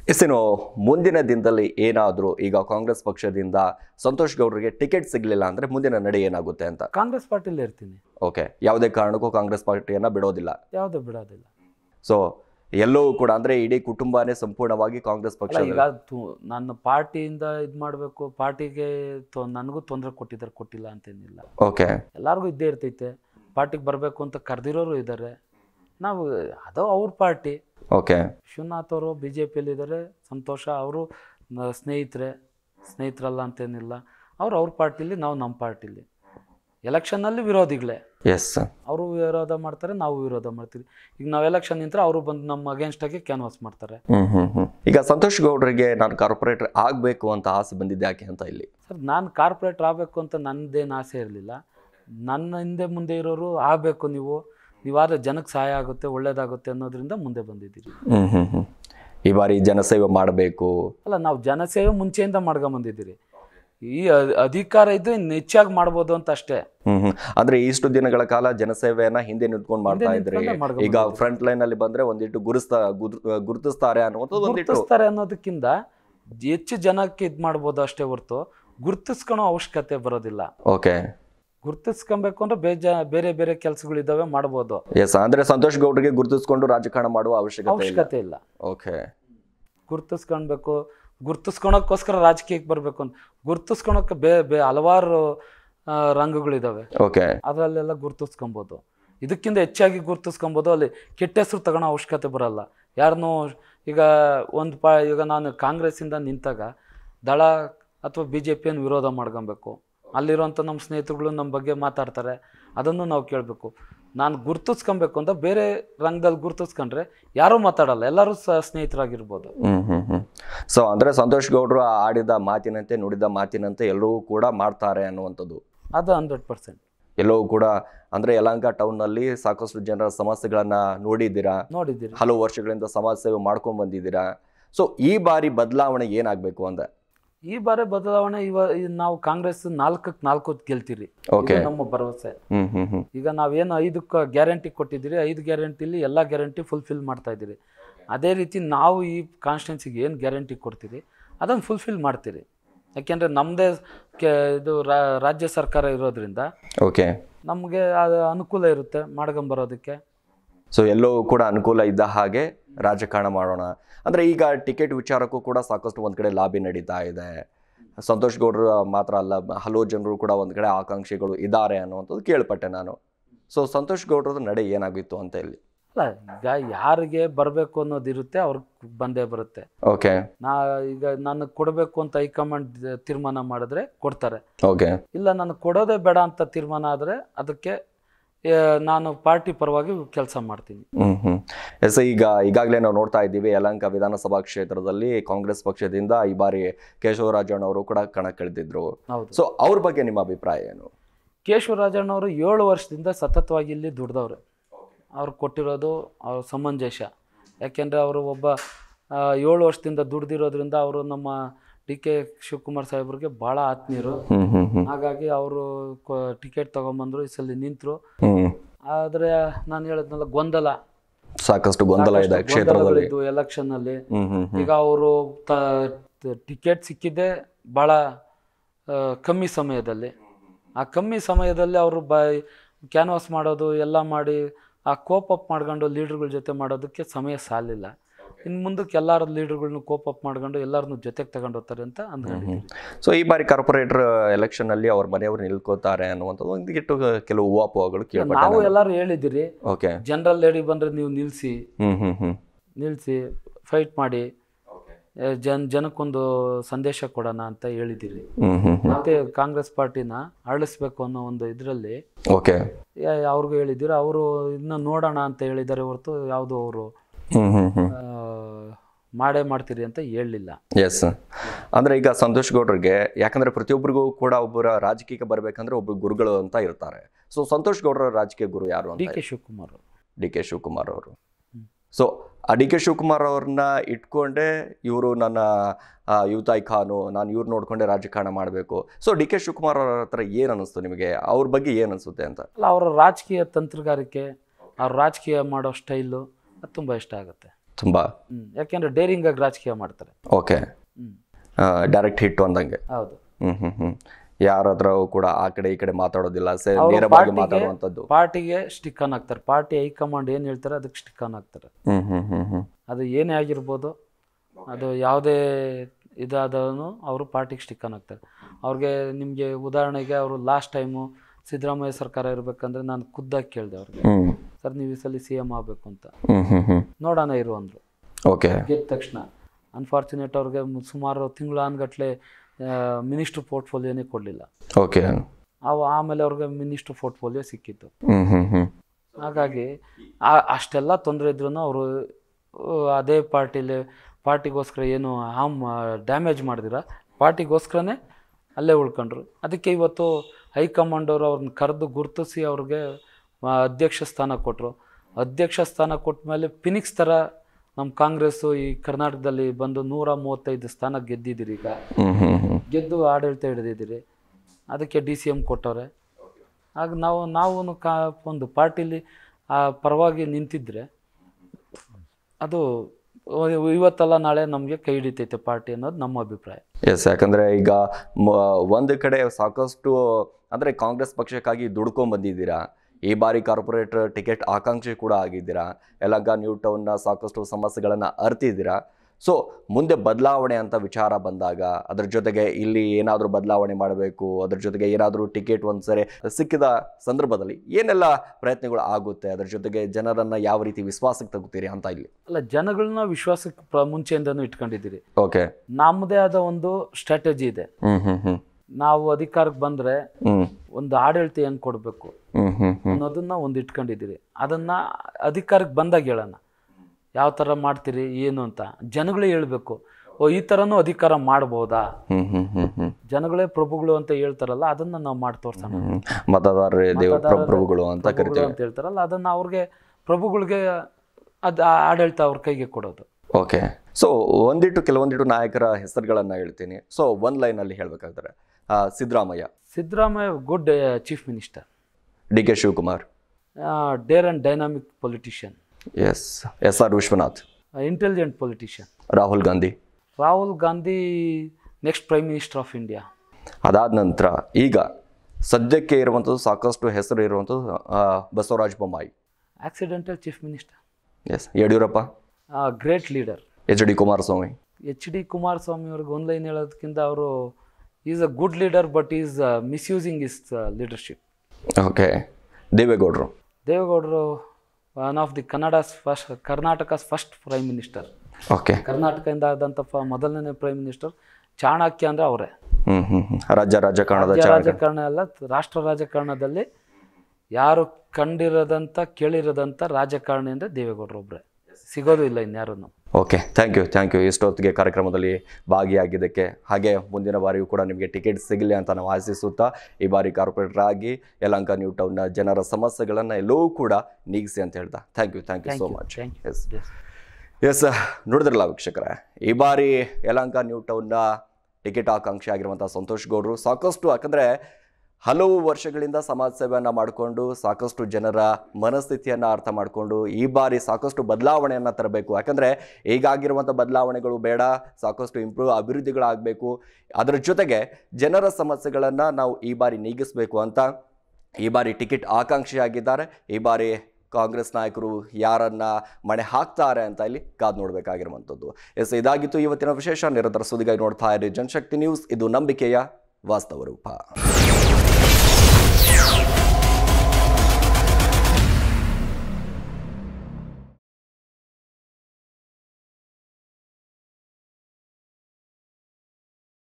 ಇಸ್ತೇನು ಮುಂದಿನ ದಿನದಲ್ಲಿ ಏನಾದರೂ ಈಗ ಕಾಂಗ್ರೆಸ್ ಪಕ್ಷದಿಂದ ಸಂತೋಷ್ ಗೌಡರಿಗೆ ಟಿಕೆಟ್ ಸಿಗಲಿಲ್ಲ ಅಂದ್ರೆ ಮುಂದಿನ ನಡೆ ಏನಾಗುತ್ತೆ ಅಂತ? ಕಾಂಗ್ರೆಸ್ ಪಾರ್ಟಿಲಿ ಇರ್ತೀನಿ. ಓಕೆ. ಯಾವುದೇ ಕಾರಣಕ್ಕೂ ಕಾಂಗ್ರೆಸ್ ಪಾರ್ಟಿಯನ್ನು ಬಿಡೋದಿಲ್ಲ. ಯಾವುದೂ ಬಿಡೋದಿಲ್ಲ. ಸೊ ಎಲ್ಲವೂ ಕೂಡ ಅಂದ್ರೆ ಇಡೀ ಕುಟುಂಬನೇ ಸಂಪೂರ್ಣವಾಗಿ ಕಾಂಗ್ರೆಸ್ ಪಕ್ಷ ಈಗ ನನ್ನ ಪಾರ್ಟಿಯಿಂದ ಇದು ಮಾಡಬೇಕು ಪಾರ್ಟಿಗೆ ನನಗೂ ತೊಂದರೆ ಕೊಟ್ಟಿದ್ದಾರೆ ಕೊಟ್ಟಿಲ್ಲ ಅಂತೇನಿಲ್ಲ. ಓಕೆ ಎಲ್ಲರಿಗೂ ಇದ್ದೇ ಇರ್ತೈತೆ. ಪಾರ್ಟಿಗೆ ಬರಬೇಕು ಅಂತ ಕರೆದಿರೋರು ಇದ್ದಾರೆ ನಾವು ಅದು ಅವ್ರ ಪಾರ್ಟಿ. ಓಕೆ ವಿಶ್ವನಾಥ್ ಅವರು ಬಿ ಜೆ ಪಿಯಲ್ಲಿದ್ದಾರೆ ಸಂತೋಷ ಅವರು ಸ್ನೇಹಿತರೆ ಸ್ನೇಹಿತರಲ್ಲ ಅಂತೇನಿಲ್ಲ. ಅವ್ರು ಅವ್ರ ಪಾರ್ಟಿಲಿ ನಾವು ನಮ್ಮ ಪಾರ್ಟಿಲಿ. ಎಲೆಕ್ಷನ್ನಲ್ಲಿ ವಿರೋಧಿಗಳೇ. ಎಸ್ ಅವರು ವಿರೋಧ ಮಾಡ್ತಾರೆ ನಾವು ವಿರೋಧ ಮಾಡ್ತೀವಿ. ಈಗ ನಾವು ಎಲೆಕ್ಷನ್ ನಿಂತರೆ ಅವರು ಬಂದು ನಮ್ಮ ಅಗೇನ್ಸ್ಟಾಗಿ ಕ್ಯಾನ್ವಾಸ್ ಮಾಡ್ತಾರೆ. ಹ್ಮ್ ಹ್ಮ್ ಹ್ಮ್. ಈಗ ಸಂತೋಷ್ ಗೌಡರಿಗೆ ನಾನು ಕಾರ್ಪೊರೇಟರ್ ಆಗಬೇಕು ಅಂತ ಆಸೆ ಬಂದಿದ್ದೆ ಯಾಕೆ ಅಂತ ಇಲ್ಲಿ? ಸರ್ ನಾನು ಕಾರ್ಪೊರೇಟರ್ ಆಗಬೇಕು ಅಂತ ನನ್ನದೇನು ಆಸೆ ಇರಲಿಲ್ಲ. ನನ್ನ ಹಿಂದೆ ಮುಂದೆ ಇರೋರು ಆಗಬೇಕು ನೀವು. ನೀವಾದ್ರೆ ಜನಕ್ಕೆ ಸಹಾಯ ಆಗುತ್ತೆ ಒಳ್ಳೇದಾಗುತ್ತೆ ಅನ್ನೋದ್ರಿಂದ ಮುಂದೆ ಬಂದಿದ್ದೀರಿ. ಹ್ಮ್ ಹ್ಮ್ ಹ್ಮ್. ಈ ಬಾರಿ ಜನಸೇವೆ ಮಾಡಬೇಕು. ಅಲ್ಲ ನಾವು ಜನಸೇವೆ ಮುಂಚೆಯಿಂದ ಮಾಡ್ಕೊಂಬಂದಿದ್ದೀರಿ ಈ ಅಧಿಕಾರ ಇದ್ದು ಇನ್ನು ಹೆಚ್ಚಾಗಿ ಮಾಡ್ಬೋದು ಅಂತ ಅಷ್ಟೇ. ಹ್ಮ್ ಅಂದ್ರೆ ಇಷ್ಟು ದಿನಗಳ ಕಾಲ ಜನಸೇವೆಯನ್ನ ಹಿಂದೆ ನಿಂತ್ಕೊಂಡು ಮಾಡ್ತಾ ಇದ್ರೆ. ಇದ್ರಿ ಈಗ ಫ್ರಂಟ್ ಲೈನ್ ಅಲ್ಲಿ ಬಂದ್ರೆ ಒಂದಿಟ್ಟು ಗುರುಸ್ತಾ ಗುರ್- ಗುರುತಿಸ್ತಾರೆ ಅನ್ನುವಂಥದ್ದು ಗುರುತಿಸ್ತಾರೆ ಅನ್ನೋದಕ್ಕಿಂತ ಹೆಚ್ಚು ಜನಕ್ಕೆ ಇದ್ ಮಾಡ್ಬೋದು ಅಷ್ಟೇ ಹೊರತು ಗುರುತಿಸ್ಕೊಳೋ ಅವಶ್ಯಕತೆ ಬರೋದಿಲ್ಲ. ಓಕೆ ಗುರುತಿಸ್ಕೊಬೇಕು ಅಂದ್ರೆ ಬೇಜ ಬೇರೆ ಬೇರೆ ಕೆಲಸಗಳಿದ್ದಾವೆ ಮಾಡ್ಬೋದು. ಎಸ್ ಅಂದ್ರೆ ಸಂತೋಷ್ ಗೌಡ್ರಿಗೆ ಗುರುತಿಸ್ಕೊಂಡು ರಾಜಕಾರಣ ಮಾಡುವ ಅವಶ್ಯಕತೆ ಅವಶ್ಯಕತೆ ಇಲ್ಲ. ಓಕೆ ಗುರ್ತಿಸ್ಕೊಳ್ಬೇಕು ಗುರ್ತಿಸ್ಕೊಳಕ್ಕೋಸ್ಕರ ರಾಜಕೀಯಕ್ಕೆ ಬರಬೇಕು ಅಂತ. ಗುರ್ತಿಸ್ಕೊಳಕ್ಕೆ ಬೇ ಬೇ ಹಲವಾರು ರಂಗಗಳಿದಾವೆ. ಓಕೆ. ಅದರಲ್ಲೆಲ್ಲ ಗುರ್ತಿಸ್ಕೊಬೋದು. ಇದಕ್ಕಿಂತ ಹೆಚ್ಚಾಗಿ ಗುರ್ತಿಸ್ಕೊಬೋದು ಅಲ್ಲಿ ಕೆಟ್ಟ ಹೆಸರು ತಗೋಣ ಅವಶ್ಯಕತೆ ಬರಲ್ಲ. ಯಾರನ್ನೂ ಈಗ ಒಂದು ಪಾ ಈಗ ನಾನು ಕಾಂಗ್ರೆಸ್ಸಿಂದ ನಿಂತಾಗ ದಳ ಅಥವಾ ಬಿ ಜೆ ಪಿಯನ್ನು ವಿರೋಧ ಮಾಡ್ಕೊಬೇಕು. ಅಲ್ಲಿರುವಂಥ ನಮ್ಮ ಸ್ನೇಹಿತರುಗಳು ನಮ್ಮ ಬಗ್ಗೆ ಮಾತಾಡ್ತಾರೆ ಅದನ್ನು ನಾವು ಕೇಳಬೇಕು. ನಾನು ಗುರ್ತಿಸ್ಕೊಬೇಕು ಅಂತ ಬೇರೆ ರಂಗದಲ್ಲಿ ಗುರ್ತಿಸ್ಕೊಂಡ್ರೆ ಯಾರೂ ಮಾತಾಡಲ್ಲ ಎಲ್ಲರೂ ಸಹ ಸ್ನೇಹಿತರಾಗಿರ್ಬೋದು. ಹ್ಮ್ ಹ್ಮ್ ಹ್ಮ್. ಸೊ ಅಂದ್ರೆ ಸಂತೋಷ್ ಗೌಡ್ರು ಆಡಿದ ಮಾತಿನಂತೆ ನುಡಿದ ಮಾತಿನಂತೆ ಎಲ್ಲರೂ ಕೂಡ ಮಾಡ್ತಾರೆ ಅನ್ನುವಂಥದ್ದು. ಅದು ಹಂಡ್ರೆಡ್ ಪರ್ಸೆಂಟ್ ಎಲ್ಲವೂ ಕೂಡ ಅಂದ್ರೆ ಯಲಹಂಕ ಟೌನ್ನಲ್ಲಿ ಸಾಕಷ್ಟು ಜನರ ಸಮಸ್ಯೆಗಳನ್ನ ನೋಡಿದ್ದೀರಾ? ನೋಡಿದ್ದೀರಿ. ಹಲವು ವರ್ಷಗಳಿಂದ ಸಮಾಜ ಸೇವೆ ಮಾಡ್ಕೊಂಡ್ ಬಂದಿದ್ದೀರಾ? ಸೊ ಈ ಬಾರಿ ಬದಲಾವಣೆ ಏನಾಗಬೇಕು ಅಂದೆ? ಈ ಬಾರಿ ಬದಲಾವಣೆ ಇವ ನಾವು ಕಾಂಗ್ರೆಸ್ ನಾಲ್ಕಕ್ಕೆ ನಾಲ್ಕು ಗೆಲ್ತೀರಿ. ನಮ್ಮ ಭರವಸೆ. ಈಗ ನಾವೇನು ಐದಕ್ಕೆ ಗ್ಯಾರಂಟಿ ಕೊಟ್ಟಿದ್ದೀರಿ ಐದು ಗ್ಯಾರಂಟಿಲಿ ಎಲ್ಲ ಗ್ಯಾರಂಟಿ ಫುಲ್ಫಿಲ್ ಮಾಡ್ತಾ ಇದ್ದೀರಿ. ಅದೇ ರೀತಿ ನಾವು ಈ ಕಾನ್ಸ್ಟಿಟ್ಯೂನ್ಸಿಗೆ ಏನು ಗ್ಯಾರಂಟಿ ಕೊಡ್ತೀರಿ ಅದನ್ನು ಫುಲ್ಫಿಲ್ ಮಾಡ್ತೀರಿ. ಯಾಕೆಂದ್ರೆ ನಮ್ಮದೇ ಕೆ ಇದು ರಾಜ್ಯ ಸರ್ಕಾರ ಇರೋದ್ರಿಂದ ಓಕೆ ನಮಗೆ ಅನುಕೂಲ ಇರುತ್ತೆ ಮಾಡ್ಕೊಂಬರೋದಕ್ಕೆ ಸೊ ಎಲ್ಲೋ ಕೂಡ ಅನುಕೂಲ ಇದ್ದ ಹಾಗೆ ರಾಜಕಾರಣ ಮಾಡೋಣ. ಅಂದರೆ ಈಗ ಟಿಕೆಟ್ ವಿಚಾರಕ್ಕೂ ಕೂಡ ಸಾಕಷ್ಟು ಒಂದು ಕಡೆ ಲಾಬಿ ನಡೀತಾ ಇದೆ. ಸಂತೋಷ್ ಗೌಡ್ರು ಮಾತ್ರ ಅಲ್ಲ ಹಲವು ಜನರು ಕೂಡ ಒಂದು ಕಡೆ ಆಕಾಂಕ್ಷಿಗಳು ಇದ್ದಾರೆ ಅನ್ನುವಂಥದ್ದು ಕೇಳ್ಪಟ್ಟೆ ನಾನು. ಸೊ ಸಂತೋಷ್ ಗೌಡ್ರದ್ದು ನಡೆ ಏನಾಗಿತ್ತು ಅಂತ ಇಲ್ಲಿ ಅಲ್ಲ ಈಗ ಯಾರಿಗೆ ಬರಬೇಕು ಅನ್ನೋದಿರುತ್ತೆ ಅವ್ರಿಗೆ ಬಂದೇ ಬರುತ್ತೆ. ಓಕೆ ನಾ ಈಗ ನನಗೆ ಕೊಡಬೇಕು ಅಂತ ಹೈಕಮಾಂಡ್ ತೀರ್ಮಾನ ಮಾಡಿದ್ರೆ ಕೊಡ್ತಾರೆ. ಓಕೆ ಇಲ್ಲ ನನಗೆ ಕೊಡೋದೇ ಬೇಡ ಅಂತ ತೀರ್ಮಾನ ಆದರೆ ಅದಕ್ಕೆ ನಾನು ಪಾರ್ಟಿ ಪರವಾಗಿ ಕೆಲಸ ಮಾಡ್ತೀನಿ. ಹ್ಮ್ ಹ್ಮ್. ಎಸ್ ಈಗ ಈಗಾಗಲೇ ನಾವು ನೋಡ್ತಾ ಇದ್ದೀವಿ ಯಲಹಂಕ ವಿಧಾನಸಭಾ ಕ್ಷೇತ್ರದಲ್ಲಿ ಕಾಂಗ್ರೆಸ್ ಪಕ್ಷದಿಂದ ಈ ಬಾರಿ ಕೇಶವರಾಜಣ್ಣವರು ಕೂಡ ಕಣಕ್ಕಿಳಿದಿದ್ರು ಹೌದು. ಸೊ ಅವ್ರ ಬಗ್ಗೆ ನಿಮ್ಮ ಅಭಿಪ್ರಾಯ ಏನು? ಕೇಶವರಾಜಣ್ಣವರು ಏಳು ವರ್ಷದಿಂದ ಸತತವಾಗಿ ಇಲ್ಲಿ ದುಡ್ದವ್ರೆ. ಅವ್ರು ಕೊಟ್ಟಿರೋದು ಅವ್ರ ಸಮಂಜಸ. ಯಾಕೆಂದರೆ ಅವರು ಒಬ್ಬ ಏಳು ವರ್ಷದಿಂದ ದುಡ್ದಿರೋದ್ರಿಂದ ಅವರು ನಮ್ಮ ಡಿ ಕೆ ಶಿವಕುಮಾರ್ ಸಾಹೇಬ್ರಿಗೆ ಬಹಳ ಆತ್ಮೀಯರು. ಹಾಗಾಗಿ ಅವರು ಟಿಕೆಟ್ ತಗೊಂಡ್ಬಂದ್ರು ಈ ಸಲ ನಿಂತರು. ಆದ್ರೆ ನಾನು ಹೇಳಿದ್ನಲ್ಲ ಗೊಂದಲ. ಸಾಕಷ್ಟು ಗೊಂದಲ ಇದೆ ಕ್ಷೇತ್ರದಲ್ಲಿ. ಎಲೆಕ್ಷನ್ ಅಲ್ಲಿ. ಈಗ ಅವರು ಟಿಕೆಟ್ ಸಿಕ್ಕಿದ್ದೆ ಬಹಳ ಕಮ್ಮಿ ಸಮಯದಲ್ಲಿ. ಆ ಕಮ್ಮಿ ಸಮಯದಲ್ಲಿ ಅವರು ಬ ಕ್ಯಾನ್ವಾಸ್ ಮಾಡೋದು ಎಲ್ಲ ಮಾಡಿ ಆ ಕೋಪ್ ಅಪ್ ಮಾಡ್ಕೊಂಡು ಲೀಡರ್ಗಳ ಜೊತೆ ಮಾಡೋದಕ್ಕೆ ಸಮಯ ಸಾಲಿಲ್ಲ. ಇನ್ನು ಮುಂದಕ್ಕೆ ಎಲ್ಲರ ಲೀಡರ್ಗಳ್ನು ಕೋಪ್ ಅಪ್ ಮಾಡ್ಕೊಂಡು ಎಲ್ಲರನ್ನೂ ಜೊತೆಗೆ ತಗೊಂಡು ಹೋಗ್ತಾರೆ ಅಂತ ಅಂದ್ಕೊಂಡಿದ್ದೀನಿ ಸೊ ಈ ಬಾರಿ ಕಾರ್ಪೊರೇಟರ್ ಎಲೆಕ್ಷನ್ ಅಲ್ಲಿ ಅವ್ರ ಮನೆಯವರು ನಿಲ್ಕೋತಾರೆ ಅನ್ನುವಂಥದ್ದು ಒಂದಿಟ್ಟು ಕೆಲವು ಊಹಾಪೋಹಗಳು ನಾವು ಎಲ್ಲರೂ ಹೇಳಿದಿರಿ ಓಕೆ ಜನರಲ್ ಲೇಡಿ ಬಂದ್ರೆ ನೀವು ನಿಲ್ಸಿ. ನಿಲ್ಲಿಸಿ ಫೈಟ್ ಮಾಡಿ. ಜನ್ ಜನ ಜನಕ್ಕೊಂದು ಸಂದೇಶ ಕೊಡೋಣ ಅಂತ ಹೇಳಿದಿರಿ ಮತ್ತೆ ಕಾಂಗ್ರೆಸ್ ಪಾರ್ಟಿನ ಅರಳಿಸ್ಬೇಕು ಅನ್ನೋ ಒಂದು ಇದರಲ್ಲಿ ಓಕೆ ಅವ್ರಿಗೂ ಹೇಳಿದಿರ ಅವರು ಇನ್ನ ನೋಡೋಣ ಅಂತ ಹೇಳಿದ್ದಾರೆ ಹೊರತು ಯಾವುದು ಅವರು. ಮಾಡೇ ಮಾಡ್ತೀರಿ ಅಂತ ಹೇಳಲಿಲ್ಲ. ಎಸ್ ಅಂದರೆ ಈಗ ಸಂತೋಷ್ ಗೌಡ್ರಿಗೆ ಯಾಕಂದರೆ ಪ್ರತಿಯೊಬ್ಬರಿಗೂ ಕೂಡ ಒಬ್ಬರ ರಾಜಕೀಯಕ್ಕೆ ಬರಬೇಕಂದ್ರೆ ಒಬ್ಬರು ಗುರುಗಳು ಅಂತ ಇರ್ತಾರೆ. ಸೊ ಸಂತೋಷ್ ಗೌಡ್ರ ರಾಜಕೀಯ ಗುರು ಯಾರು D K Shivakumar D K Shivakumar ಅವರು. ಸೊ ಆ ಡಿ ಕೆ ಶಿವಕುಮಾರ್ ಅವ್ರನ್ನ ಇಟ್ಕೊಂಡೆ ಇವರು ನನ್ನ ಯುವತಾಯ್ ಖಾನು ನಾನು ಇವ್ರು ನೋಡಿಕೊಂಡೆ ರಾಜಕಾರಣ ಮಾಡಬೇಕು. ಸೊ ಡಿ ಕೆ ಶಿವಕುಮಾರ್ ಅವ್ರ ಹತ್ರ ಏನು ಅನಿಸ್ತು ನಿಮಗೆ? ಅವ್ರ ಬಗ್ಗೆ ಏನು ಅನಿಸುತ್ತೆ ಅಂತ? ಅಲ್ಲ ಅವರ ರಾಜಕೀಯ ತಂತ್ರಗಾರಿಕೆ ಅವ್ರ ರಾಜಕೀಯ ಮಾಡೋ ಸ್ಟೈಲು ಅದು ತುಂಬ ಇಷ್ಟ ಆಗುತ್ತೆ. ತುಂಬ. ಯಾಕೆಂದ್ರೆ ಡೇರಿಂಗ್ ಆಗಿ ರಾಜಕೀಯ ಮಾಡ್ತಾರೆ. ಓಕೆ. ಡೈರೆಕ್ಟ್ ಹಿಟ್ ಅಂದಂಗೆ ಹೌದು. ಹ್ಮ್ ಹ್ಮ್ ಹ್ಮ್. ಯಾರ ಹತ್ರ ಕೂಡ ಆ ಕಡೆ ಈ ಕಡೆ ಮಾತಾಡೋದಿಲ್ಲ ನೇರವಾಗಿ ಪಾರ್ಟಿಗೆ- ಸ್ಟಿಕ್ ಆನ್ ಆಗ್ತಾರೆ. ಪಾರ್ಟಿ ಹೈಕಮಾಂಡ್ ಏನು ಹೇಳ್ತಾರೆ ಅದಕ್ಕೆ ಸ್ಟಿಕ್ ಆನ್ ಆಗ್ತಾರೆ. ಅದು ಏನೇ ಆಗಿರ್ಬೋದು ಅದು ಯಾವುದೇ ಇದಾದನು ಅವರು ಪಾರ್ಟಿಗೆ ಸ್ಟಿಕ್ ಆನ್ ಆಗ್ತಾರೆ. ಅವ್ರಿಗೆ ನಿಮಗೆ ಉದಾಹರಣೆಗೆ ಅವರು ಲಾಸ್ಟ್ ಟೈಮು ಸಿದ್ದರಾಮಯ್ಯ ಸರ್ಕಾರ ಇರ್ಬೇಕಂದ್ರೆ ನಾನು ಖುದ್ದಾಗಿ ಕೇಳಿದೆ ಅವ್ರಿಗೆ. ಸರ್ ನೀವು ಈ ಸಲ ಸಿ ಎಂ ಆಗಬೇಕು ಅಂತ. ನೋಡೋಣ ಇರು ಅಂದರು. ಓಕೆ. ಗೆದ್ದ ತಕ್ಷಣ. ಅನ್ಫಾರ್ಚುನೇಟ್ ಅವ್ರಿಗೆ ಸುಮಾರು ತಿಂಗಳ ಅನ್ಗಟ್ಲೆ ಮಿನಿಸ್ಟ್ರ್ ಪೋರ್ಟ್ಫೋಲಿಯೋನೇ ಕೊಡಲಿಲ್ಲ. ಓಕೆ. ಅವ ಆಮೇಲೆ ಅವ್ರಿಗೆ ಮಿನಿಸ್ಟ್ರ್ ಪೋರ್ಟ್ಫೋಲಿಯೋ ಸಿಕ್ಕಿತ್ತು. ಹಾಗಾಗಿ ಅಷ್ಟೆಲ್ಲ ತೊಂದರೆ ಇದ್ರೂ ಅವರು ಅದೇ ಪಾರ್ಟಿಲಿ ಪಾರ್ಟಿಗೋಸ್ಕರ ಏನು ಹಾಮ್ ಡ್ಯಾಮೇಜ್ ಮಾಡಿದಿರ? ಪಾರ್ಟಿಗೋಸ್ಕರನೇ ಅಲ್ಲೇ ಉಳ್ಕೊಂಡ್ರು. ಅದಕ್ಕೆ ಇವತ್ತು ಹೈಕಮಾಂಡ್ ಅವರು ಅವ್ರನ್ನ ಕರೆದು ಗುರುತಿಸಿ ಅವ್ರಿಗೆ ಅಧ್ಯಕ್ಷ ಸ್ಥಾನ ಕೊಟ್ಟರು ಅಧ್ಯಕ್ಷ ಸ್ಥಾನ ಕೊಟ್ಟ ಮೇಲೆ ಫಿನಿಕ್ಸ್ ಥರ ನಮ್ಮ ಕಾಂಗ್ರೆಸ್ಸು ಈ ಕರ್ನಾಟಕದಲ್ಲಿ ಬಂದು ನೂರ ಮೂವತ್ತೈದು ಸ್ಥಾನ ಗೆದ್ದಿದ್ದೀರಿ ಈಗ. ಗೆದ್ದು ಆಡಳಿತ ಹಿಡಿದಿದ್ದೀರಿ. ಅದಕ್ಕೆ ಡಿ ಸಿ ಎಂ ಕೊಟ್ಟವ್ರೆ. ಆಗ ನಾವು ನಾವು ಕಾ ಒಂದು ಪಾರ್ಟಿಲಿ ಆ ಪರವಾಗಿ ನಿಂತಿದ್ರೆ ಅದು ಇವತ್ತಲ್ಲ, ನಾಳೆ ನಮಗೆ ಕೈ ಹಿಡಿತೈತೆ ಪಾರ್ಟಿ ಅನ್ನೋದು ನಮ್ಮ ಅಭಿಪ್ರಾಯ. ಎಸ್ ಯಾಕಂದ್ರೆ ಈಗ ಒಂದು ಕಡೆ ಸಾಕಷ್ಟು, ಅಂದ್ರೆ ಕಾಂಗ್ರೆಸ್ ಪಕ್ಷಕ್ಕಾಗಿ ದುಡ್ಕೊಂಡ್ ಬಂದಿದ್ದೀರಾ? ಈ ಬಾರಿ ಕಾರ್ಪೊರೇಟ್ ಟಿಕೆಟ್ ಆಕಾಂಕ್ಷಿ ಕೂಡ ಆಗಿದ್ದೀರಾ? ಯಲಹಂಕ ನ್ಯೂ ಟೌನ್ನ ಸಾಕಷ್ಟು ಸಮಸ್ಯೆಗಳನ್ನ ಅರ್ತಿದ್ದೀರಾ? ಸೊ ಮುಂದೆ ಬದಲಾವಣೆ ಅಂತ ವಿಚಾರ ಬಂದಾಗ ಅದ್ರ ಜೊತೆಗೆ ಇಲ್ಲಿ ಏನಾದರೂ ಬದಲಾವಣೆ ಮಾಡಬೇಕು ಅದ್ರ ಜೊತೆಗೆ ಏನಾದರೂ ಟಿಕೆಟ್ ಒಂದ್ಸರಿ ಸಿಕ್ಕಿದ ಸಂದರ್ಭದಲ್ಲಿ ಏನೆಲ್ಲ ಪ್ರಯತ್ನಗಳು ಆಗುತ್ತೆ ಅದ್ರ ಜೊತೆಗೆ ಜನರನ್ನ ಯಾವ ರೀತಿ ವಿಶ್ವಾಸಕ್ಕೆ ತಗೋತೀರಿ ಅಂತ ಇಲ್ಲಿ? ಅಲ್ಲ ಜನಗಳನ್ನ ವಿಶ್ವಾಸಕ್ಕೆ ಮುಂಚೆಯಿಂದನೂ ಇಟ್ಕೊಂಡಿದ್ದೀರಿ. ಓಕೆ ನಮ್ಮದೇ ಆದ ಒಂದು ಸ್ಟ್ರಾಟಜಿ ಇದೆ. ನಾವು ಅಧಿಕಾರಕ್ಕೆ ಬಂದ್ರೆ ಒಂದು ಆಡಳಿತ ಹೆಂಗ್ ಕೊಡಬೇಕು ಅನ್ನೋದನ್ನ ಒಂದು ಇಟ್ಕೊಂಡಿದ್ದೀರಿ. ಅದನ್ನ ಅಧಿಕಾರಕ್ಕೆ ಬಂದಾಗ ಹೇಳೋಣ. ಯಾವ ಥರ ಮಾಡ್ತೀರಿ ಏನು ಅಂತ. ಜನಗಳೇ ಹೇಳ್ಬೇಕು. ಓ ಈ ಥರನೂ ಅಧಿಕಾರ ಮಾಡ್ಬೋದಾ? ಜನಗಳೇ ಪ್ರಭುಗಳು ಅಂತ ಹೇಳ್ತಾರಲ್ಲ ಅದನ್ನ ನಾವು ಮಾಡಿ ತೋರ್ಸೋಣ. ಪ್ರಭುಗಳು ಅಂತ ಕರಿತೀವಿ. ಅಂತ ಹೇಳ್ತಾರಲ್ಲ ಅದನ್ನ ಅವ್ರಿಗೆ ಪ್ರಭುಗಳಿಗೆ ಅದು ಆಡಳಿತ ಅವ್ರ ಕೈಗೆ ಕೊಡೋದು. ಓಕೆ. ಸೊ ಒಂದಿಟ್ಟು ಕೆಲವೊಂದಿಟ್ಟು ನಾಯಕರ ಹೆಸರುಗಳನ್ನ ಹೇಳ್ತೀನಿ. ಸೊ ಒಂದ್ ಲೈನ್ ಅಲ್ಲಿ ಹೇಳ್ಬೇಕಾದ್ರೆ Siddaramaiah. Siddaramaiah good chief minister D K Shivakumar. Dare and dynamic politician S S R Vishwanath intelligent politician Rahul Gandhi Rahul Gandhi next prime minister of India ಅದಾದ ನಂತರ ಈಗ ಸದ್ಯಕ್ಕೆ ಇರುವಂಥದ್ದು ಸಾಕಷ್ಟು ಹೆಸರು ಇರುವಂಥದ್ದು Basavaraja Bommai. Accidental chief minister S Yediyurappa. Great leader H D Kumaraswamy. H D Kumaraswamy ಅವ್ರಿಗೆ ಒಂದು ಲೈನ್ ಹೇಳೋದಕ್ಕಿಂತ ಅವರು is a good leader but is misusing his leadership okay ದೇವೇಗೌಡರು. ದೇವೇಗೌಡರು one of the Kannada first Karnataka's first prime minister okay ಕರ್ನಾಟಕದಿಂದ ಆದಂಥ ಮೊದಲನೇ prime minister Chanakya ಅಂದರೆ ಅವರೇ. ರಾಜ್ಯ ರಾಜಕಾರಣದ ರಾಜಕಾರಣ ಅಲ್ಲ ರಾಷ್ಟ್ರ ರಾಜಕಾರಣದಲ್ಲಿ ಯಾರು ಕಂಡಿರೋದಂಥ ಕೇಳಿರೋದಂಥ ರಾಜಕಾರಣಿ ಅಂದ್ರೆ ದೇವೇಗೌಡರು ಒಬ್ಬರೇ ಸಿಗೋದು ಇಲ್ಲ ಇನ್ಯಾರನ್ನು. Okay thank you thank you ಇಷ್ಟೊತ್ತಿಗೆ ಕಾರ್ಯಕ್ರಮದಲ್ಲಿ ಭಾಗಿಯಾಗಿದ್ದಕ್ಕೆ ಹಾಗೆ ಮುಂದಿನ ಬಾರಿಯೂ ಕೂಡ ನಿಮಗೆ ಟಿಕೆಟ್ ಸಿಗಲಿ ಅಂತ ನಾವು ಆಶಿಸುತ್ತಾ ಈ ಬಾರಿ ಕಾರ್ಪೊರೇಟರ್ ಆಗಿ ಯಲಂಕ ನ್ಯೂ ಟೌನ್ನ ಜನರ ಸಮಸ್ಯೆಗಳನ್ನು ಎಲ್ಲವೂ ಕೂಡ ನೀಗಿಸಿ ಅಂತ ಹೇಳ್ತಾ. Thank you thank you so much yes yes ನೋಡಿದ್ರಲ್ಲ ವೀಕ್ಷಕರೇ ಈ ಬಾರಿ ಯಲಂಕ ನ್ಯೂ ಟೌನ್ನ ಟಿಕೆಟ್ ಆಕಾಂಕ್ಷಿ ಆಗಿರುವಂಥ ಸಂತೋಷ್ ಗೌಡ್ರು ಸಾಕಷ್ಟು ಯಾಕಂದರೆ ಹಲವು ವರ್ಷಗಳಿಂದ ಸಮಾಜ ಸೇವೆಯನ್ನು ಮಾಡಿಕೊಂಡು ಸಾಕಷ್ಟು ಜನರ ಮನಸ್ಥಿತಿಯನ್ನು ಅರ್ಥ ಮಾಡಿಕೊಂಡು ಈ ಬಾರಿ ಸಾಕಷ್ಟು ಬದಲಾವಣೆಯನ್ನು ತರಬೇಕು. ಯಾಕಂದರೆ ಈಗಾಗಿರುವಂಥ ಬದಲಾವಣೆಗಳು ಬೇಡ, ಸಾಕಷ್ಟು ಇಂಪ್ರೂವ್ ಅಭಿವೃದ್ಧಿಗಳಾಗಬೇಕು. ಅದರ ಜೊತೆಗೆ ಜನರ ಸಮಸ್ಯೆಗಳನ್ನು ನಾವು ಈ ಬಾರಿ ನೀಗಿಸಬೇಕು ಅಂತ ಈ ಬಾರಿ ಟಿಕೆಟ್ ಆಕಾಂಕ್ಷಿಯಾಗಿದ್ದಾರೆ. ಈ ಬಾರಿ ಕಾಂಗ್ರೆಸ್ ನಾಯಕರು ಯಾರನ್ನ ಮಣೆ ಹಾಕ್ತಾರೆ ಅಂತ ಇಲ್ಲಿ ಕಾದು ನೋಡಬೇಕಾಗಿರುವಂಥದ್ದು ಎಸ್, ಇದಾಗಿತ್ತು ಇವತ್ತಿನ ವಿಶೇಷ. ನಿರಂತರ ಸುದ್ದಿಗಾಗಿ ನೋಡ್ತಾ ಇರಿ. ಜನಶಕ್ತಿ ನ್ಯೂಸ್, ಇದು ನಂಬಿಕೆಯ ವಾಸ್ತವ ರೂಪ.